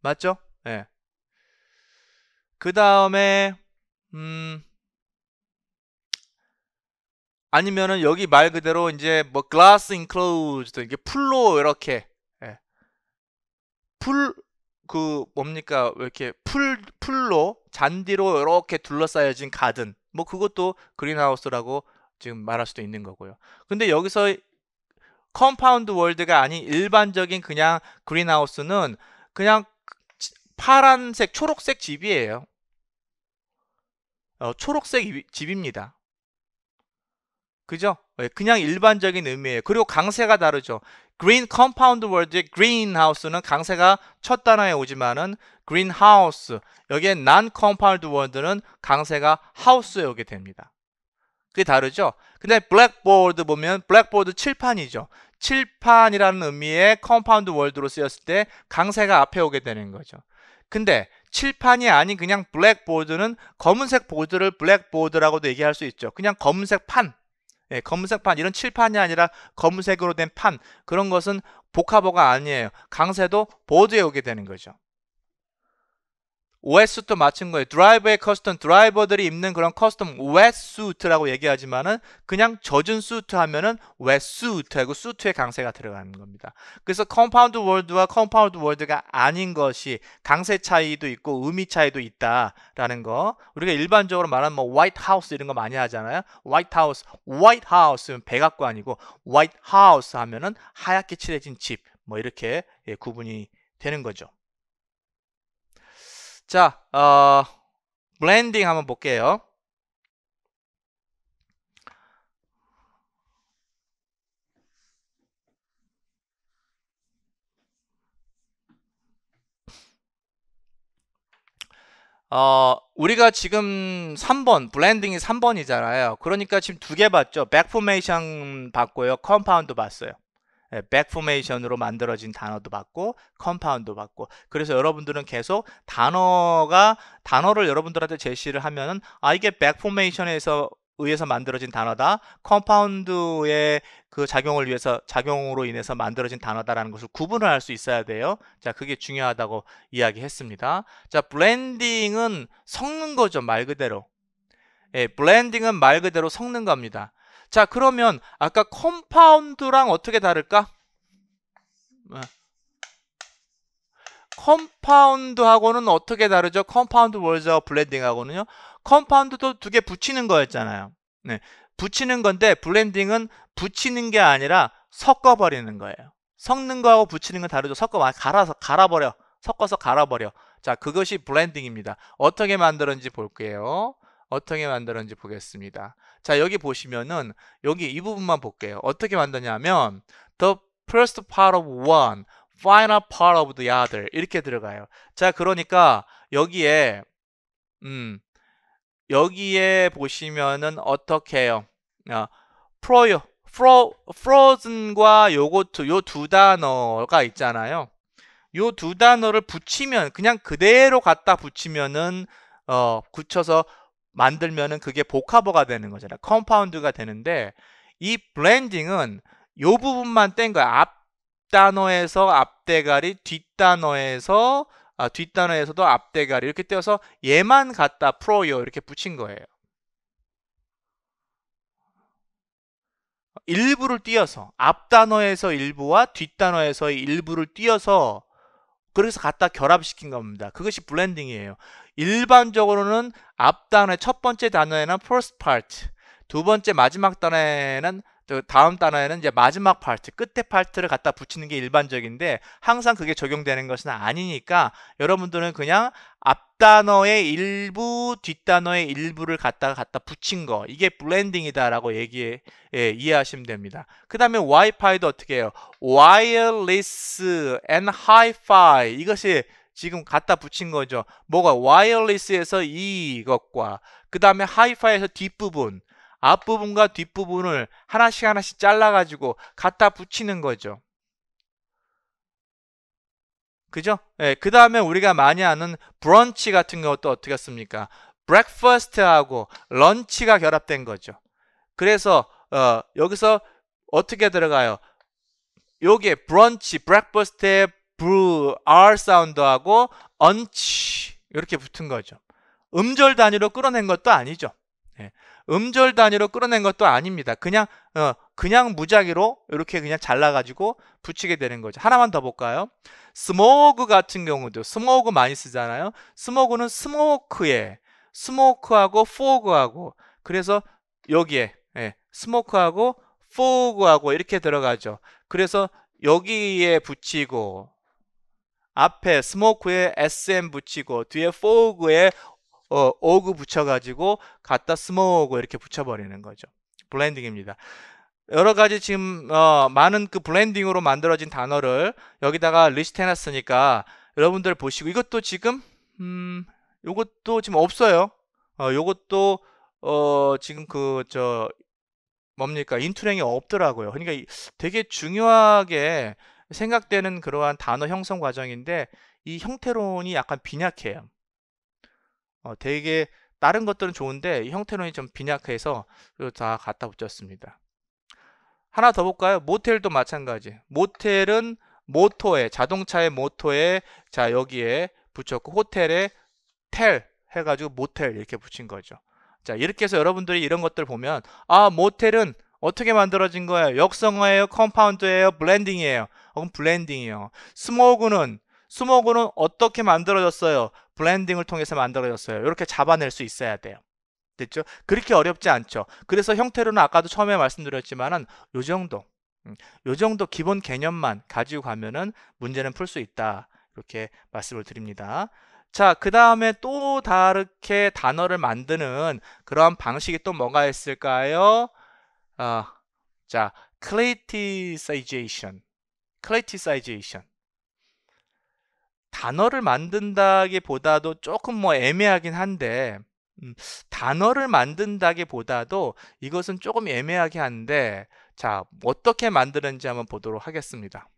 맞죠? 예. 네. 그 다음에 음 아니면은 여기 말 그대로 이제 뭐 glass enclosed 이게 풀로 이렇게 예. 풀그 뭡니까 왜 이렇게 풀 풀로 잔디로 이렇게 둘러싸여진 가든 뭐 그것도 greenhouse라고 지금 말할 수도 있는 거고요. 근데 여기서 compound word가 아닌 일반적인 그냥 green house는 그냥 파란색, 초록색 집이에요. 어, 초록색 집입니다. 그죠? 예, 그냥 일반적인 의미예요. 그리고 강세가 다르죠. green compound word의 greenhouse는 강세가 첫 단어에 오지만은 greenhouse 여기에 non compound word는 강세가 house에 오게 됩니다. 그게 다르죠? 근데 blackboard 보면 blackboard 칠판이죠. 칠판이라는 의미의 compound word로 쓰였을 때 강세가 앞에 오게 되는 거죠. 근데 칠판이 아닌 그냥 블랙보드는 검은색 보드를 블랙보드라고도 얘기할 수 있죠. 그냥 검은색 판. 예, 검은색 판 이런 칠판이 아니라 검은색으로 된 판 그런 것은 복합어가 아니에요. 강세도 board에 오게 되는 거죠. wetsuit도 마찬가지예요. 다이버의 costume 다이버들이 입는 그런 costume wetsuit라고 얘기하지만은 그냥 젖은 수트 하면은 wet하고 suit의 강세가 들어가는 겁니다. 그래서 compound word와 compound word가 아닌 것이 강세 차이도 있고 의미 차이도 있다라는 거. 우리가 일반적으로 말하는 뭐 White House 이런 거 많이 하잖아요. White House, White House는 백악관이고 white house 하면은 하얗게 칠해진 집. 뭐 이렇게 예, 구분이 되는 거죠. 자, 어, blending 한번 볼게요. 어, 우리가 지금 3번, blending이 3번이잖아요. 그러니까 지금 두 개 봤죠. back-formation 봤고요. compound 봤어요. back-formation으로 만들어진 단어도 봤고 compound 봤고 그래서 여러분들은 계속 단어가 단어를 여러분들한테 제시를 하면은 아 이게 백포메이션에서 의해서 만들어진 단어다. compound의 그 작용을 위해서 작용으로 인해서 만들어진 단어다라는 것을 구분을 할 수 있어야 돼요. 자, 그게 중요하다고 이야기했습니다. 자, blending은 섞는 거죠, 말 그대로. 예, blending은 말 그대로 섞는 겁니다. 자 그러면 아까 compound랑 어떻게 다를까? 네. compound하고는 어떻게 다르죠? compound words와 blending하고는요. compound도 두 개 붙이는 거였잖아요. 네. 붙이는 건데 blending은 붙이는 게 아니라 섞어버리는 거예요. 섞는 거하고 붙이는 건 다르죠. 섞어 갈아서 갈아버려. 섞어서 갈아버려. 자, 그것이 blending입니다. 어떻게 만들었는지 볼게요. 어떻게 만들었는지 보겠습니다. 자, 여기 보시면은 여기 이 부분만 볼게요. 어떻게 만드냐면 the first part of one, final part of the other 이렇게 들어가요. 자, 그러니까 여기에 음 여기에 보시면은 어떻게 해요? 어, 프로요. 프로 프로즌과 요거트 요 두 단어가 있잖아요. 요 두 단어를 붙이면 그냥 그대로 갖다 붙이면은 어 붙여서 만들면은 그게 복합어가 되는 거잖아요. compound가 되는데 이 blending은 요 부분만 뗀 거야. 앞 단어에서 앞대가리, 뒷 단어에서 아, 뒷 단어에서도 앞대가리 이렇게 떼어서 얘만 갖다 froyo 이렇게 붙인 거예요. 일부를 띄어서 앞 단어에서 일부와 뒷 단어에서의 일부를 띄어서 그래서 갖다 결합시킨 겁니다. 그것이 blending이에요. 일반적으로는 앞 단어의 첫 번째 단어에는 first part, 두 번째 마지막 단어에는 다음 단어에는 이제 마지막 파트, 끝에 파트를 갖다 붙이는 게 일반적인데 항상 그게 적용되는 것은 아니니까 여러분들은 그냥 앞 단어의 일부, 뒷 단어의 일부를 갖다가 갖다 붙인 거 이게 blending이다라고 얘기해 예, 이해하시면 됩니다. 그 다음에 와이파이도 어떻게 해요? wireless and hi-fi 이것이 지금 갖다 붙인 거죠. 뭐가 와이어리스에서 이것과 그 다음에 하이파이에서 뒷부분 앞부분과 뒷부분을 하나씩 하나씩 잘라가지고 갖다 붙이는 거죠. 그죠? 예, 그 다음에 우리가 많이 하는 브런치 같은 것도 어떻게 했습니까? 브렉퍼스트하고 런치가 결합된 거죠. 그래서 어, 여기서 어떻게 들어가요? 요게 브런치, 브렉퍼스트의 브루, R 사운드하고 언치 이렇게 붙은 거죠. 음절 단위로 끌어낸 것도 아니죠. 예. 음절 단위로 끌어낸 것도 아닙니다. 그냥 어, 그냥 무작위로 이렇게 그냥 잘라가지고 붙이게 되는 거죠. 하나만 더 볼까요? 스모그 같은 경우도 스모그 많이 쓰잖아요. 스모그는 smoke에 smoke하고 fog하고 그래서 여기에 예, smoke하고 fog하고 이렇게 들어가죠. 그래서 여기에 붙이고 앞에 smoke에 SM 붙이고 뒤에 fog에 어, og 붙여가지고 갖다 스모그 이렇게 붙여버리는 거죠. blending입니다. 여러 가지 지금 어, 많은 그 blending으로 만들어진 단어를 여기다가 리스트 해놨으니까 여러분들 보시고 이것도 지금 음 요것도 지금 없어요. 어 요것도 어 지금 그 저 뭡니까 인투랭이 없더라고요. 그러니까 되게 중요하게 생각되는 그러한 단어 형성 과정인데 이 형태론이 약간 빈약해요. 어, 되게 다른 것들은 좋은데 형태론이 좀 빈약해서 다 갖다 붙였습니다. 하나 더 볼까요? 모텔도 마찬가지. 모텔은 motor에 자동차의 motor에 자 여기에 붙였고 호텔에 텔 해가지고 모텔 이렇게 붙인 거죠. 자 이렇게 해서 여러분들이 이런 것들 보면 아 모텔은 어떻게 만들어진 거예요? 역성어예요? compound예요? blending이에요? 혹은 blending이요. 스모그는 스모그는 어떻게 만들어졌어요? blending을 통해서 만들어졌어요. 이렇게 잡아낼 수 있어야 돼요. 됐죠? 그렇게 어렵지 않죠. 그래서 형태론은 아까도 처음에 말씀드렸지만은 요 정도, 음, 요 정도 기본 개념만 가지고 가면은 문제는 풀 수 있다. 이렇게 말씀을 드립니다. 자, 그 다음에 또 다르게 단어를 만드는 그런 방식이 또 뭐가 있을까요? 어, 자, cliticization. cliticization. 단어를 만든다기보다도 조금 뭐 애매하긴 한데 음, 단어를 만든다기보다도 이것은 조금 애매하게 한데 자 어떻게 만드는지 한번 보도록 하겠습니다.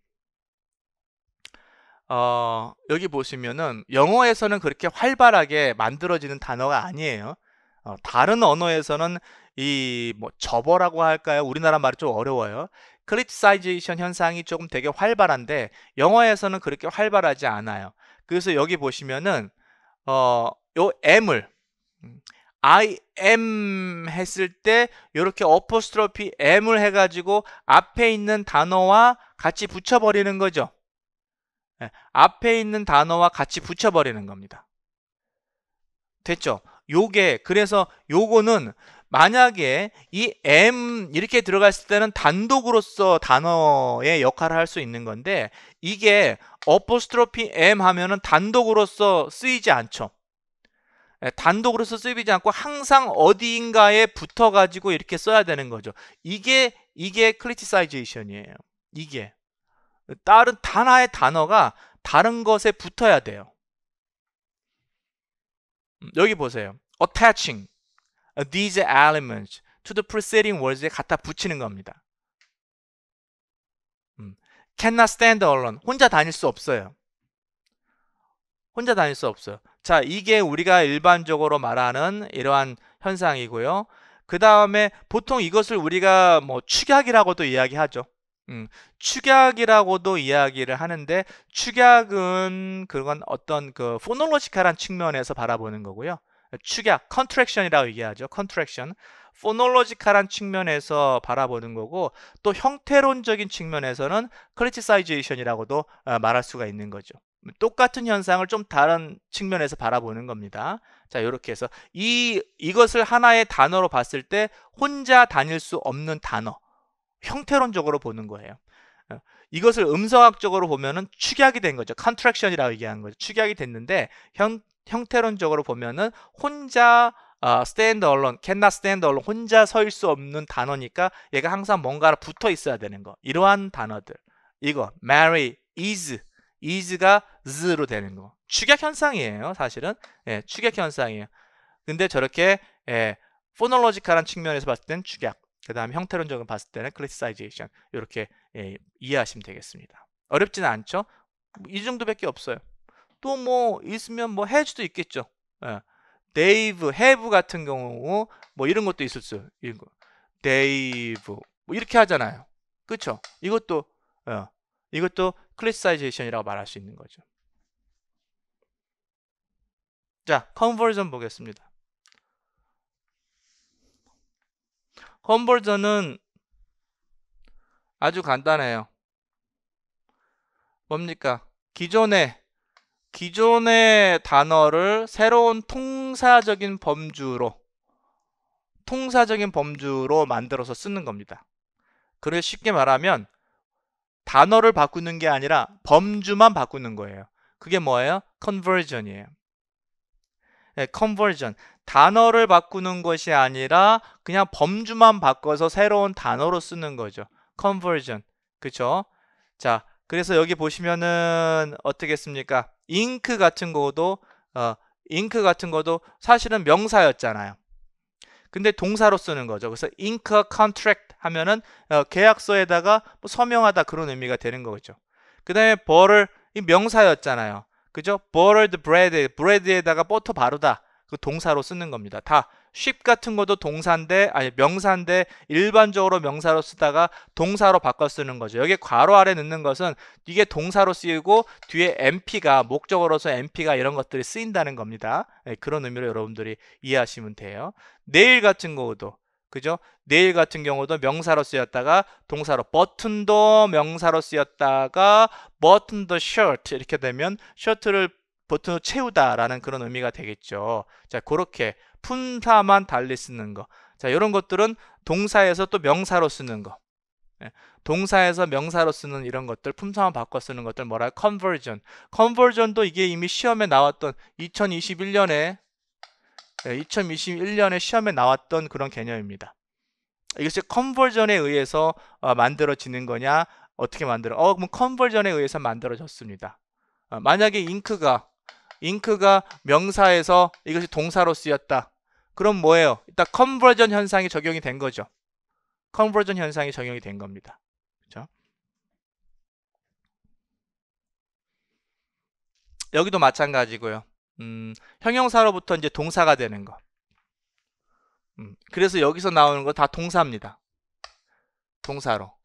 어, 여기 보시면은 영어에서는 그렇게 활발하게 만들어지는 단어가 아니에요. 어, 다른 언어에서는 이뭐 접어라고 할까요? 우리나라 말이 좀 어려워요. cliticization 현상이 조금 되게 활발한데 영어에서는 그렇게 활발하지 않아요. 그래서 여기 보시면은 어, 요 M을 I am 했을 때 이렇게 어퍼스트로피 M을 해가지고 앞에 있는 단어와 같이 붙여버리는 거죠. 네, 앞에 있는 단어와 같이 붙여버리는 겁니다. 됐죠? 요게 그래서 요거는 만약에 이 M 이렇게 들어갔을 때는 단독으로서 단어의 역할을 할 수 있는 건데 이게 apostrophe M 하면은 단독으로서 쓰이지 않죠. 예, 단독으로서 쓰이지 않고 항상 어디인가에 붙어 가지고 이렇게 써야 되는 거죠. 이게 이게 cliticization이에요. 이게 다른 하나의 단어가 다른 것에 붙어야 돼요. 음, 여기 보세요. attaching these elements to the preceding words에 갖다 붙이는 겁니다. 음, cannot stand alone. 혼자 다닐 수 없어요. 혼자 다닐 수 없어요. 자, 이게 우리가 일반적으로 말하는 이러한 현상이고요. 그 다음에 보통 이것을 우리가 뭐 축약이라고도 이야기하죠. 음, 축약이라고도 이야기를 하는데 축약은 그건 어떤 그 phonological한 측면에서 바라보는 거고요. 축약, contraction이라고 얘기하죠. contraction. phonological한 측면에서 바라보는 거고 또 형태론적인 측면에서는 cliticization이라고도 어, 말할 수가 있는 거죠. 똑같은 현상을 좀 다른 측면에서 바라보는 겁니다. 자, 이렇게 해서 이 이것을 하나의 단어로 봤을 때 혼자 다닐 수 없는 단어. 형태론적으로 보는 거예요. 어, 이것을 음성학적으로 보면은 축약이 된 거죠. contraction이라고 얘기하는 거죠. 축약이 됐는데 형 형태론적으로 보면은 혼자 어, stand alone, cannot 혼자 서 있을 수 없는 단어니까 얘가 항상 뭔가를 붙어 있어야 되는 거. 이러한 단어들. 이거 Mary, is, is가 z로 되는 거. 축약 현상이에요, 사실은. 예, 축약 현상이에요. 근데 저렇게 예, phonological한 측면에서 봤을 땐 축약. 그 다음 형태론적으로 봤을 때는 cliticization 이렇게 예, 이해하시면 되겠습니다. 어렵지는 않죠? 이 정도밖에 없어요. 또 뭐 있으면 뭐 has도 있겠죠. 예. they've, have 같은 경우 뭐 이런 것도 있을 수 거. they've 뭐 이렇게 하잖아요. 그렇죠? 이것도 어, 이것도 cliticization이라고 말할 수 있는 거죠. 자, conversion 보겠습니다. conversion은 아주 간단해요. 뭡니까? 기존에 기존의 단어를 새로운 통사적인 범주로 통사적인 범주로 만들어서 쓰는 겁니다. 그래 쉽게 말하면 단어를 바꾸는 게 아니라 범주만 바꾸는 거예요. 그게 뭐예요? 컨버전이에요. 네, 컨버전. 단어를 바꾸는 것이 아니라 그냥 범주만 바꿔서 새로운 단어로 쓰는 거죠. conversion. 그쵸? 자, 그래서 여기 보시면은 어떻겠습니까? 잉크 같은 거도 어, 잉크 같은 거도 사실은 명사였잖아요. 근데 동사로 쓰는 거죠. 그래서 ink contract 하면은 어, 계약서에다가 뭐 서명하다 그런 의미가 되는 거죠. 그 다음에 butter를 명사였잖아요. 그죠? buttered bread, bread에다가 버터 바르다. 그 동사로 쓰는 겁니다. 다 쉽 같은 것도 동사인데 아니 명사인데 일반적으로 명사로 쓰다가 동사로 바꿔 쓰는 거죠. 여기 괄호 아래 넣는 것은 이게 동사로 쓰이고 뒤에 MP가 목적어로서 MP가 이런 것들이 쓰인다는 겁니다. 네, 그런 의미로 여러분들이 이해하시면 돼요. 내일 같은 경우도 그죠? 내일 같은 경우도 명사로 쓰였다가 동사로 버튼도 명사로 쓰였다가 버튼 더 셔츠 이렇게 되면 셔츠를 버튼으로 채우다라는 그런 의미가 되겠죠. 자, 그렇게 품사만 달리 쓰는 거. 자, 이런 것들은 동사에서 또 명사로 쓰는 거. 예, 동사에서 명사로 쓰는 이런 것들, 품사만 바꿔 쓰는 것들 뭐라 컨버전. 컨버전도 이게 이미 시험에 나왔던 2021년에 2021년에 시험에 나왔던 그런 개념입니다. 이것이 컨버전에 의해서 어, 만들어지는 거냐? 어떻게 만들어? 어, 그럼 컨버전에 의해서 만들어졌습니다. 어, 만약에 잉크가 잉크가 명사에서 이것이 동사로 쓰였다. 그럼 뭐예요? 일단 컨버전 현상이 적용이 된 거죠. 컨버전 현상이 적용이 된 겁니다. 그렇죠? 여기도 마찬가지고요. 음, 형용사로부터 이제 동사가 되는 거. 음, 그래서 여기서 나오는 거 다 동사입니다. 동사로.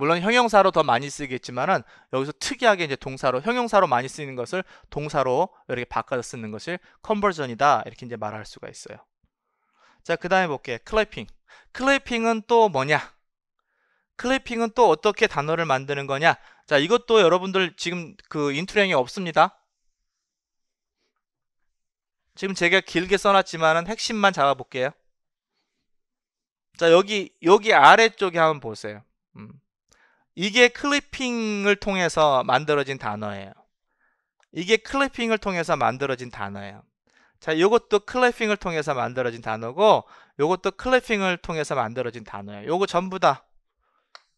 물론 형용사로 더 많이 쓰겠지만은 여기서 특이하게 이제 동사로 형용사로 많이 쓰이는 것을 동사로 이렇게 바꿔서 쓰는 것을 컨버전이다 이렇게 이제 말할 수가 있어요. 자, 그다음에 볼게요. 클래핑. 클래핑은 또 뭐냐? 클래핑은 또 어떻게 단어를 만드는 거냐? 자, 이것도 여러분들 지금 그 인투량이 없습니다. 지금 제가 길게 써놨지만은 핵심만 잡아볼게요. 자, 여기, 여기 아래쪽에 한번 보세요. 음. 이게 클리핑을 통해서 만들어진 단어예요. 이게 클리핑을 통해서 만들어진 단어예요. 자, 이것도 클래핑을 통해서 만들어진 단어고, 이것도 클래핑을 통해서 만들어진 단어예요. 요거 전부 다,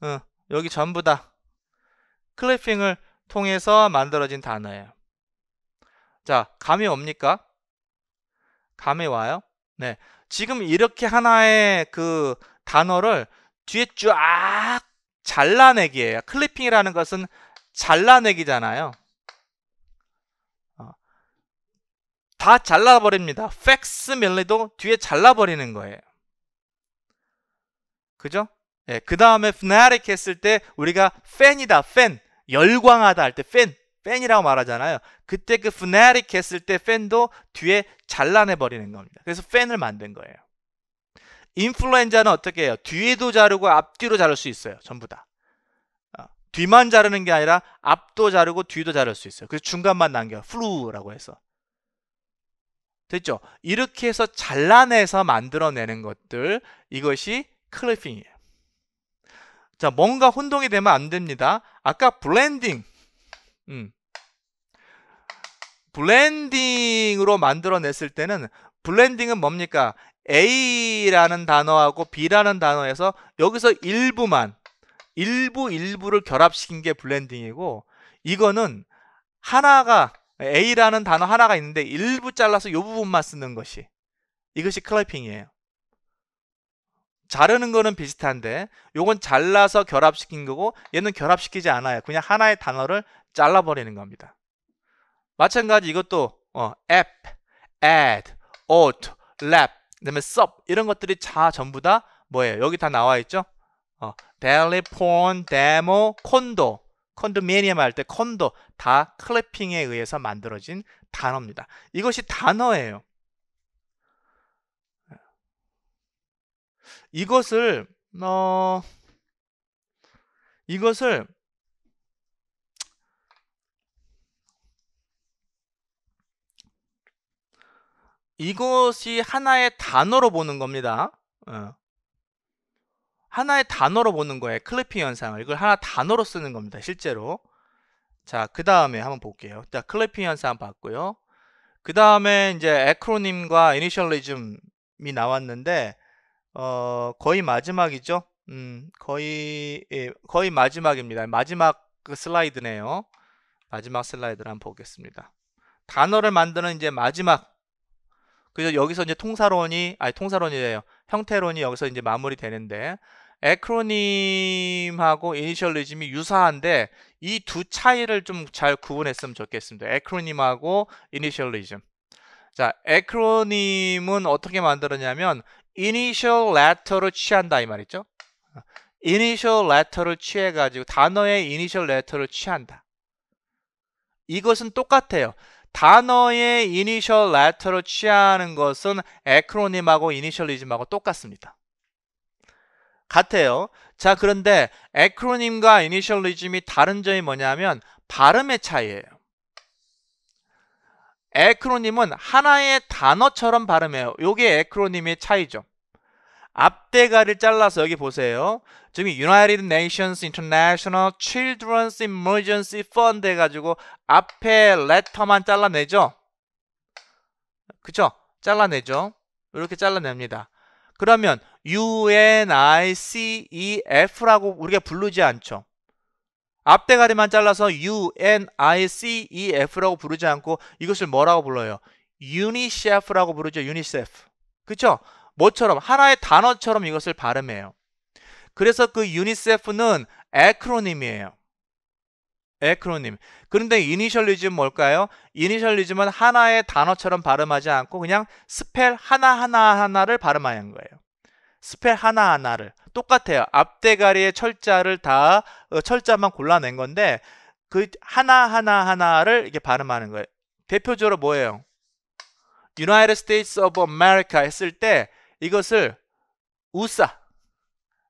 어, 여기 전부 다 클래핑을 통해서 만들어진 단어예요. 자, 감이 옵니까? 감이 와요? 네. 지금 이렇게 하나의 그 단어를 뒤에 쫙 잘라내기예요. 클리핑이라는 것은 잘라내기잖아요. 어. 다 잘라버립니다. 팩스밀리도 뒤에 잘라버리는 거예요. 그죠? 예, 그 다음에 fanatic 했을 때 우리가 팬이다, 팬, 열광하다 할 때 팬, 팬이라고 말하잖아요. 그때 그 fanatic 했을 때 팬도 뒤에 잘라내 버리는 겁니다. 그래서 팬을 만든 거예요. 인플루엔자는 어떻게 해요? 뒤에도 자르고 앞뒤로 자를 수 있어요. 전부 다. 어, 뒤만 자르는 게 아니라 앞도 자르고 뒤도 자를 수 있어요. 그래서 중간만 남겨. 플루라고 해서. 됐죠? 이렇게 해서 잘라내서 만들어내는 것들 이것이 클리핑이에요. 자, 뭔가 혼동이 되면 안 됩니다. 아까 blending 음. blending으로 만들어냈을 때는 blending은 뭡니까? A라는 단어하고 B라는 단어에서 여기서 일부만 일부 일부를 결합시킨 게 blending이고 이거는 하나가 A라는 단어 하나가 있는데 일부 잘라서 이 부분만 쓰는 것이 이것이 clipping이에요. 자르는 거는 비슷한데 요건 잘라서 결합시킨 거고 얘는 결합시키지 않아요. 그냥 하나의 단어를 잘라버리는 겁니다. 마찬가지 이것도 어, app, add, ought, lap, 그다음에 sub 이런 것들이 다 전부 다 뭐예요? 여기 다 나와 있죠? 어, daily, porn, demo, condo, 컨도미니엄 할때 컨도 다 클래핑에 의해서 만들어진 단어입니다. 이것이 단어예요. 이것을 어 이것을 이것이 하나의 단어로 보는 겁니다. 어. 하나의 단어로 보는 거예요. 클래핑 현상을. 이걸 하나 단어로 쓰는 겁니다. 실제로. 자, 그 다음에 한번 볼게요. 자, 클래핑 현상 봤고요. 그 다음에 이제 에크로님과 이니셜리즘이 나왔는데, 어, 거의 마지막이죠. 음, 거의, 예, 거의 마지막입니다. 마지막 그 슬라이드네요. 마지막 슬라이드를 한번 보겠습니다. 단어를 만드는 이제 마지막 그래서 여기서 이제 통사론이 아니 통사론이래요. 형태론이 여기서 이제 마무리되는데 에크로님하고 이니셜리즘이 유사한데 이 두 차이를 좀 잘 구분했으면 좋겠습니다. 에크로님하고 이니셜리즘. 자, acronym은 어떻게 만들었냐면 initial letter를 취한다 이 말이죠. initial letter를 취해 가지고 단어의 initial letter를 취한다. 이것은 똑같아요. 단어의 initial letter를 취하는 것은 acronym하고 initialism하고 똑같습니다. 같아요. 자, 그런데 acronym과 initialism이 다른 점이 뭐냐면 발음의 차이예요. 에크로님은 하나의 단어처럼 발음해요. 요게 에크로님의 차이죠. 앞대가를 잘라서 여기 보세요. 지금 United Nations International Children's Emergency Fund 해가지고 앞에 레터만 잘라내죠. 그쵸? 잘라내죠. 이렇게 잘라냅니다. 그러면 UNICEF라고 우리가 부르지 않죠. 앞대가리만 잘라서 UNICEF라고 부르지 않고 이것을 뭐라고 불러요? UNICEF라고 부르죠. UNICEF. 그쵸? 뭐처럼 하나의 단어처럼 이것을 발음해요. 그래서 그 유니세프는 acronym이에요. acronym. 그런데 initialism 뭘까요? initialism은 하나의 단어처럼 발음하지 않고 그냥 spell 하나하나 하나를 발음하는 거예요. spell 하나하나를. 똑같아요. 앞대가리의 철자를 다 어, 철자만 골라낸 건데 그 하나하나 하나를 이렇게 발음하는 거예요. 대표적으로 뭐예요? United States of America 했을 때 이것을 우사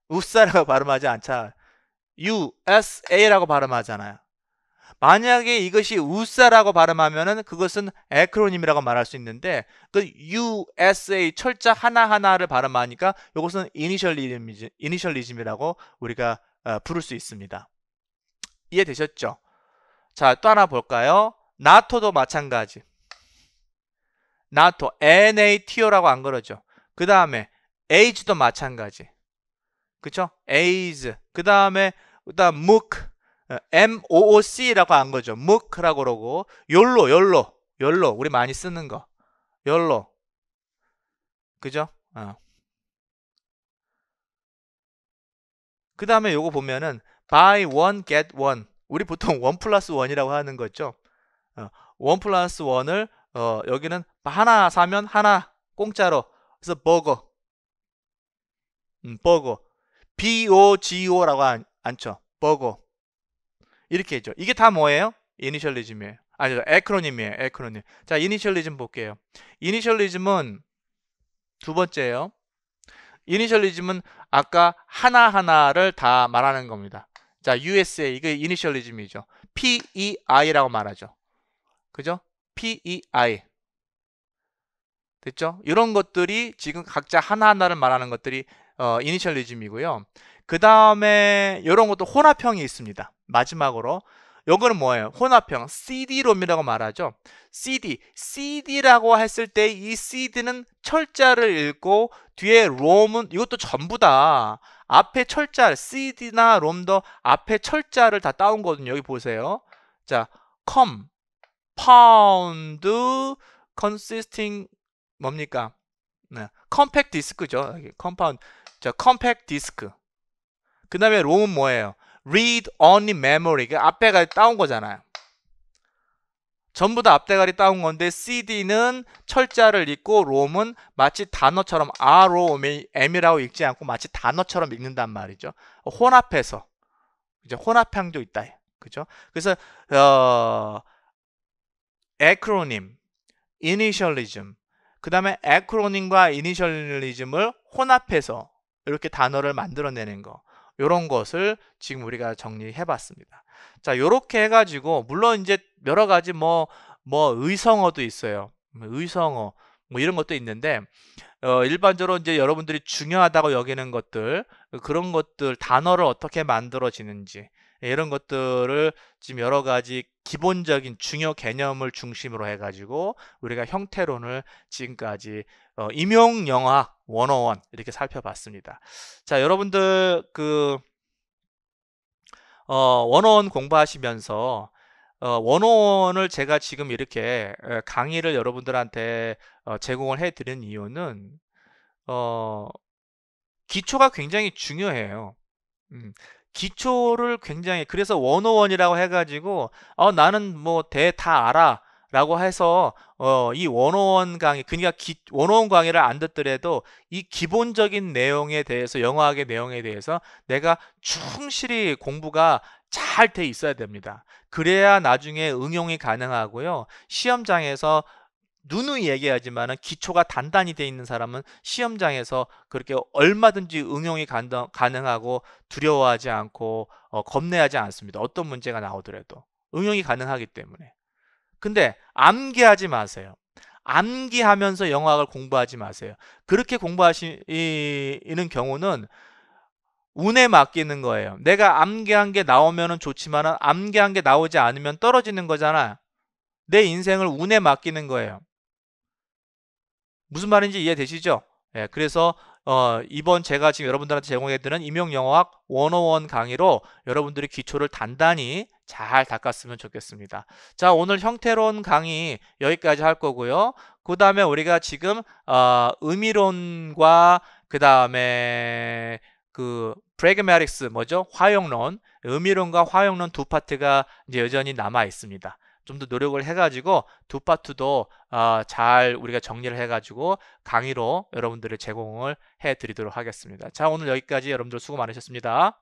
우사라고 발음하지 않자 USA라고 발음하잖아요. 만약에 이것이 우사라고 발음하면은 그것은 acronym이라고 말할 수 있는데 그 USA 철자 하나하나를 발음하니까 이것은 이니셜리즘, 이니셜리즘이라고 우리가 어, 부를 수 있습니다. 이해되셨죠? 자, 또 하나 볼까요? 나토도 마찬가지. 나토, NATO라고 안 그러죠. 그 다음에 age도 마찬가지. 그쵸? AIDS. 그 다음에 그다음 MOOC. MOOC라고 한 거죠. MOOC라고 그러고 YOLO, YOLO, YOLO. 우리 많이 쓰는 거. YOLO. 그죠? 어. 그 다음에 요거 보면은 buy one get one. 우리 보통 원 플러스 원이라고 하는 거죠. 어, 원 플러스 원을 어, 여기는 하나 사면 하나 공짜로. 그래서 버거. 음, 버거. B-O-G-O라고 안, 쳐 버거. 이렇게 했죠. 이게 다 뭐예요? 이니셜리즘이에요. 아니죠. 에크로님이에요. 에크로님. 자, 이니셜리즘 볼게요. 이니셜리즘은 두 번째예요. 이니셜리즘은 아까 하나하나를 다 말하는 겁니다. 자, USA 이게 이니셜리즘이죠. PEI라고 말하죠. 그죠? PEI. 됐죠? 이런 것들이 지금 각자 하나하나를 말하는 것들이 어, 이니셜리즘이고요. 그 다음에 이런 것도 혼합형이 있습니다. 마지막으로 요거는 뭐예요? 혼합형 CD-롬이라고 말하죠. CD, CD라고 했을 때 이 CD는 철자를 읽고 뒤에 롬은 이것도 전부 다 앞에 철자, CD나 롬도 앞에 철자를 다 따온 거거든요. 여기 보세요. 자, com, pound, consisting 뭡니까? 네, compact disc죠. compound. 자, compact disc. 그 다음에 ROM은 뭐예요? read only memory. 그 앞에가 따온 거잖아요. 전부 다 앞대가리 따온 건데 CD는 철자를 읽고 ROM은 마치 단어처럼 ROM이라고 읽지 않고 마치 단어처럼 읽는단 말이죠. 혼합해서 이제 혼합형도 있다. 그죠? 그래서 어 에크로님, 이니셜리즘, 그 다음에 에크로님과 이니셜리즘을 혼합해서 이렇게 단어를 만들어내는 거. 이런 것을 지금 우리가 정리해 봤습니다. 자, 요렇게 해가지고, 물론 이제 여러 가지 뭐, 뭐, 의성어도 있어요. 뭐 의성어, 뭐 이런 것도 있는데, 어, 일반적으로 이제 여러분들이 중요하다고 여기는 것들, 그런 것들, 단어를 어떻게 만들어지는지, 이런 것들을 지금 여러 가지 기본적인 중요 개념을 중심으로 해가지고 우리가 형태론을 지금까지 어, 임용영학 101 이렇게 살펴봤습니다. 자, 여러분들 그 어, 101 공부하시면서 어, 원어원을 제가 지금 이렇게 강의를 여러분들한테 어, 제공을 해드린 이유는 어, 기초가 굉장히 중요해요. 음, 기초를 굉장히 그래서 원어원이라고 해가지고 어, 나는 뭐 대 다 알아 라고 해서 어, 이 원어원 강의 그러니까 기, 원어원 강의를 안 듣더라도 이 기본적인 내용에 대해서 영어학의 내용에 대해서 내가 충실히 공부가 잘 돼 있어야 됩니다. 그래야 나중에 응용이 가능하고요. 시험장에서 누누이 얘기하지만 기초가 단단히 돼 있는 사람은 시험장에서 그렇게 얼마든지 응용이 가능하고 두려워하지 않고 어, 겁내하지 않습니다. 어떤 문제가 나오더라도 응용이 가능하기 때문에. 근데 암기하지 마세요. 암기하면서 영어학을 공부하지 마세요. 그렇게 공부하시는 경우는 운에 맡기는 거예요. 내가 암기한 게 나오면 좋지만 암기한 게 나오지 않으면 떨어지는 거잖아. 내 인생을 운에 맡기는 거예요. 무슨 말인지 이해되시죠? 예, 그래서 어, 이번 제가 지금 여러분들한테 제공해드리는 임용영어학 101 강의로 여러분들이 기초를 단단히 잘 닦았으면 좋겠습니다. 자 오늘 형태론 강의 여기까지 할 거고요. 그 다음에 우리가 지금 어, 의미론과 그 다음에 그 pragmatics 뭐죠? 화용론, 의미론과 화용론 두 파트가 이제 여전히 남아 있습니다. 좀 더 노력을 해가지고 두 파트도 어, 잘 우리가 정리를 해가지고 강의로 여러분들을 제공을 해드리도록 하겠습니다. 자 오늘 여기까지 여러분들 수고 많으셨습니다.